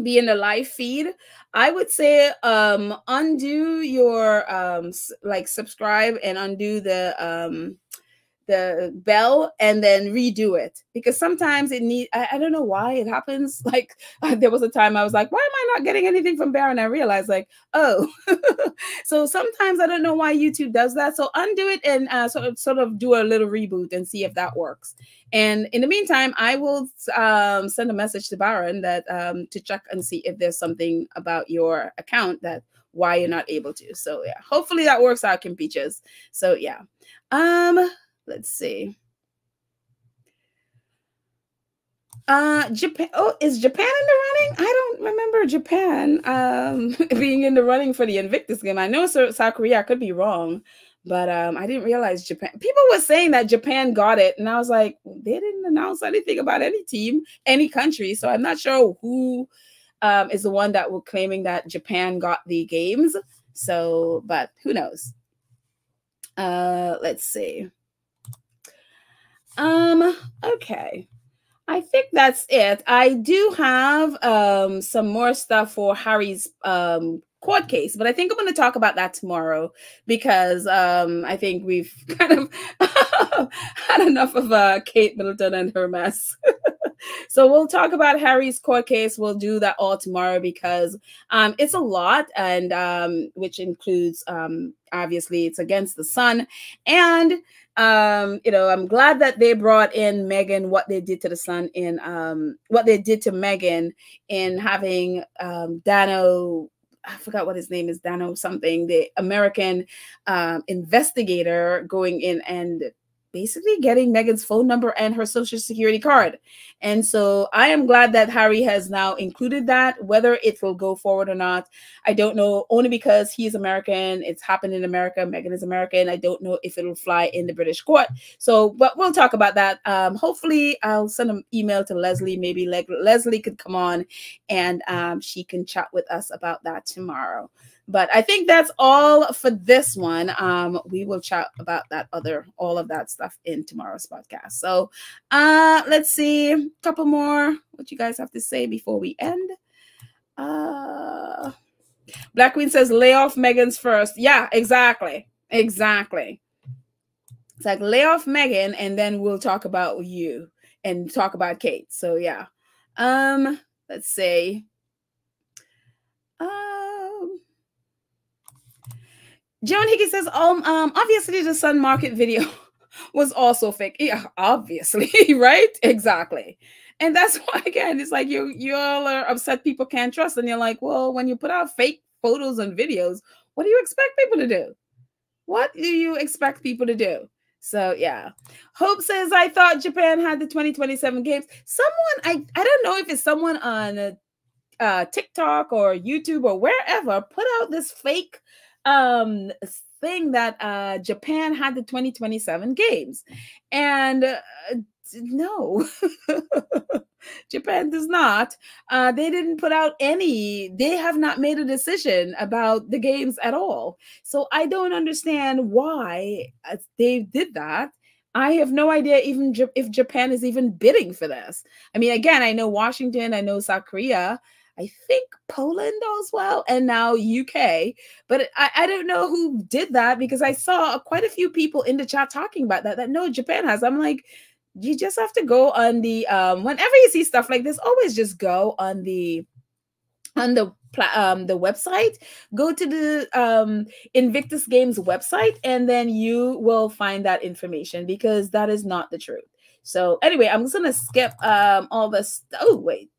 be in the live feed. I would say um undo your um like subscribe and undo the um the bell and then redo it. Because sometimes it need I, I, don't know why it happens. Like there was a time i was like why am i not getting anything from baron i realized like oh. So sometimes i don't know why youtube does that. So undo it and uh, sort of sort of do a little reboot and see if that works. And in the meantime i will um, send a message to baron that um, to check and see if there's something about your account that why you're not able to. So yeah hopefully that works out kim peaches so yeah. Um let's see. Uh, Japan. Oh, is Japan in the running? I don't remember Japan um being in the running for the Invictus game. I know South Korea. I could be wrong, but um, I didn't realize Japan. People were saying that Japan got it, and I was like, they didn't announce anything about any team, any country. So I'm not sure who um is the one that were claiming that Japan got the games. So, but who knows? Uh, let's see. Um, okay. I think that's it. I do have um, some more stuff for Harry's um, court case, but I think I'm going to talk about that tomorrow because um, I think we've kind of had enough of uh, Kate Middleton and her mess. so we'll talk about Harry's court case. We'll do that all tomorrow because um, it's a lot, and um, which includes um, obviously it's against the Sun and um you know i'm glad that they brought in Meghan what they did to the Sun in um what they did to Meghan in having um Danno I forgot what his name is, Danno something, the American um, investigator going in and basically getting Meghan's phone number and her social security card. And so I am glad that Harry has now included that. Whether it will go forward or not, I don't know, only because he's American. It's happened in America. Meghan is American. I don't know if it'll fly in the British court. So, but we'll talk about that. Um, hopefully, I'll send an email to Leslie. Maybe Le Leslie could come on and um, she can chat with us about that tomorrow. But I think that's all for this one. Um, we will chat about that other, all of that stuff in tomorrow's podcast. So uh, let's see a couple more. What you guys have to say before we end? Uh, Black Queen says, lay off Meghan's first. Yeah, exactly. Exactly. It's like lay off Meghan and then we'll talk about you and talk about Kate. So yeah. Um, let's see. Joan Hickey says, um, um, obviously the Sun Market video was also fake. Yeah, obviously, right? Exactly. And that's why again, it's like you you all are upset people can't trust. And you're like, well, when you put out fake photos and videos, what do you expect people to do? What do you expect people to do? So yeah. Hope says I thought Japan had the 2027 games. Someone I I don't know if it's someone on uh, TikTok or YouTube or wherever put out this fake um thing that uh Japan had the 2027 games. And uh, no. Japan does not. Uh, they didn't put out any, they have not made a decision about the games at all. So I don't understand why uh, they did that. I have no idea even if Japan is even bidding for this. I mean, again, I know Washington, I know South Korea, I think Poland as well, and now UK. But I, I don't know who did that because I saw quite a few people in the chat talking about that. That no, Japan has. I'm like, you just have to go on the um. Whenever you see stuff like this, always just go on the on the um the website go to the um invictus games website and then you will find that information because that is not the truth so anyway i'm just gonna skip um all this oh wait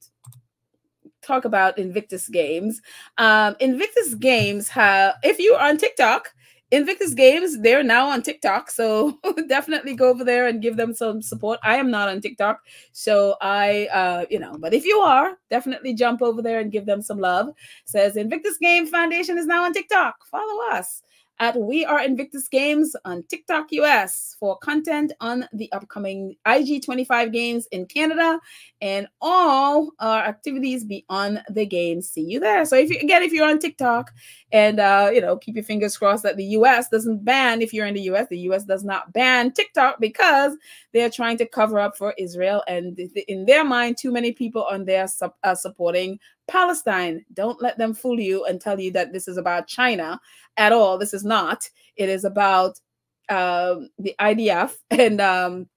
talk about Invictus Games. Um, Invictus Games have, if you are on TikTok, Invictus Games, they're now on TikTok. So definitely go over there and give them some support. I am not on TikTok. So I, uh, you know, but if you are, definitely jump over there and give them some love. Says Invictus Game Foundation is now on TikTok. Follow us at We Are Invictus Games on TikTok US for content on the upcoming IG25 games in Canada and all our activities beyond the games. See you there. So if you again, if you're on TikTok and uh, you know, keep your fingers crossed that the US doesn't ban if you're in the US, the US does not ban TikTok because they're trying to cover up for Israel and in their mind, too many people on there supporting Palestine. Don't let them fool you and tell you that this is about China at all. This is not. It is about um, the IDF and um,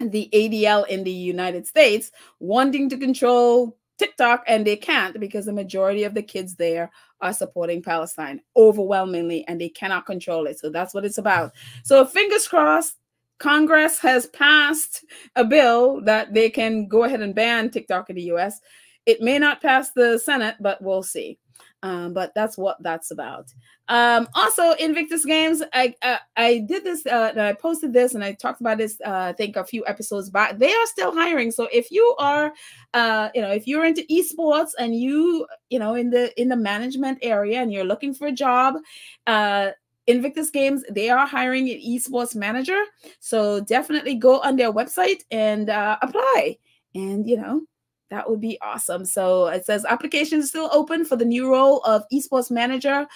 the ADL in the United States wanting to control TikTok, and they can't because the majority of the kids there are supporting Palestine overwhelmingly, and they cannot control it. So that's what it's about. So fingers crossed. Congress has passed a bill that they can go ahead and ban TikTok in the US it may not pass the Senate, but we'll see. Um, but that's what that's about. Um, also, Invictus Games, I uh, I did this, uh, I posted this, and I talked about this. Uh, I think a few episodes back. They are still hiring. So if you are, uh, you know, if you're into esports and you, you know, in the in the management area and you're looking for a job, uh, Invictus Games, they are hiring an esports manager. So definitely go on their website and uh, apply. And you know, that would be awesome. So it says applications still open for the new role of esports manager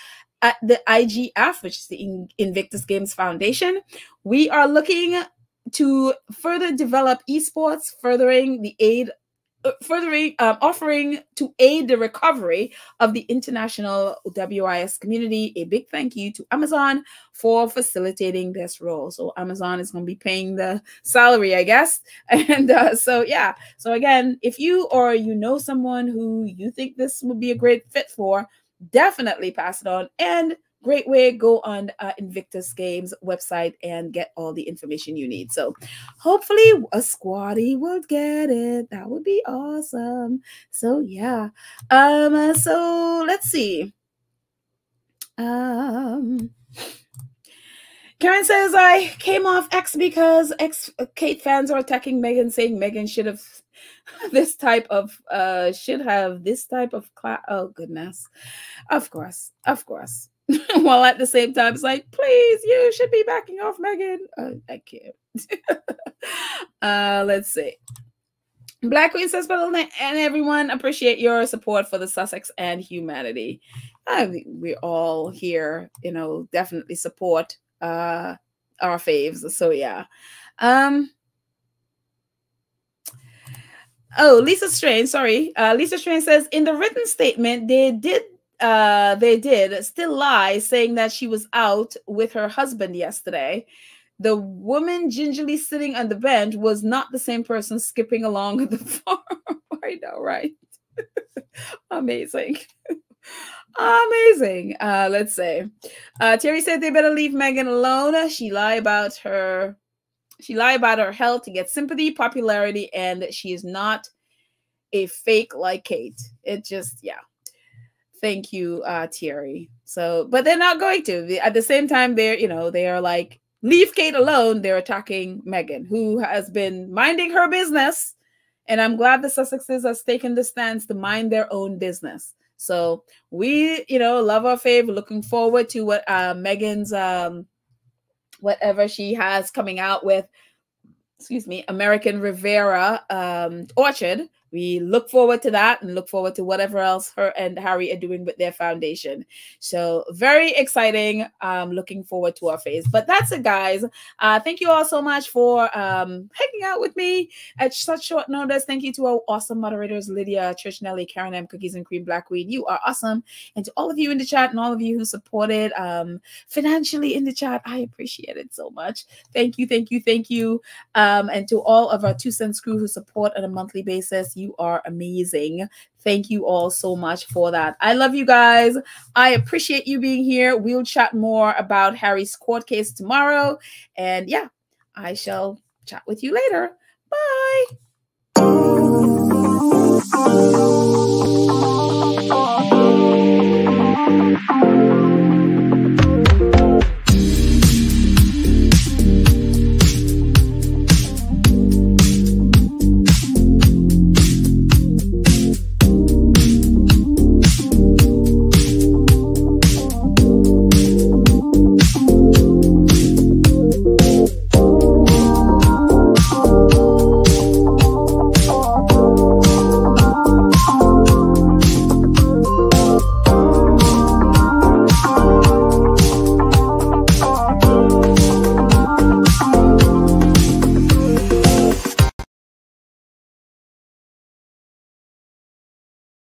at the IGF, which is the Invictus Games Foundation. We are looking to further develop esports, furthering the aid furthering um, offering to aid the recovery of the international WIS community. A big thank you to Amazon for facilitating this role. So Amazon is going to be paying the salary, I guess. And uh, so yeah. So again, if you or you know someone who you think this would be a great fit for, definitely pass it on and great way go on uh, invictus games website and get all the information you need. So hopefully a squaddie will get it. That would be awesome. So yeah. Um so let's see. Um Karen says I came off X because X Kate fans are attacking Meghan, saying Meghan should have this type of uh should have this type of class. Oh goodness, of course, of course. while at the same time it's like please you should be backing off meghan. Uh, i can't. Uh let's see. Black queen says and everyone appreciate your support for the sussex and humanity. We're all here you know definitely support uh our faves so yeah. Um Oh, Lisa Strain, sorry. Uh, Lisa Strain says in the written statement, they did uh, they did still lie, saying that she was out with her husband yesterday. The woman gingerly sitting on the bench was not the same person skipping along the farm. I know, right? Amazing. Amazing. Uh, let's say. Uh, Terry said they better leave Meghan alone. She lied about her. She lied about her health to get sympathy, popularity, and she is not a fake like Kate. It just, yeah. Thank you, uh, Thierry. So, but they're not going to. At the same time, they're, you know, they are like, leave Kate alone. They're attacking Meghan, who has been minding her business. And I'm glad the Sussexes has taken the stance to mind their own business. So we, you know, love our fave. Looking forward to what uh, Meghan's, um, whatever she has coming out with. Excuse me, American Riviera um, Orchard, we look forward to that and look forward to whatever else her and Harry are doing with their foundation. So very exciting. Um, looking forward to our phase. But that's it, guys. Uh, thank you all so much for um, hanging out with me at such short notice. Thank you to our awesome moderators, Lydia, Trish, Nelly, Karen M, Cookies and Cream, Black Queen. You are awesome. And to all of you in the chat and all of you who supported um, financially in the chat, I appreciate it so much. Thank you, thank you, thank you. Um, and to all of our two cents crew who support on a monthly basis, you are amazing. Thank you all so much for that. I love you guys. I appreciate you being here. We'll chat more about Harry's court case tomorrow. And yeah, I shall chat with you later. Bye.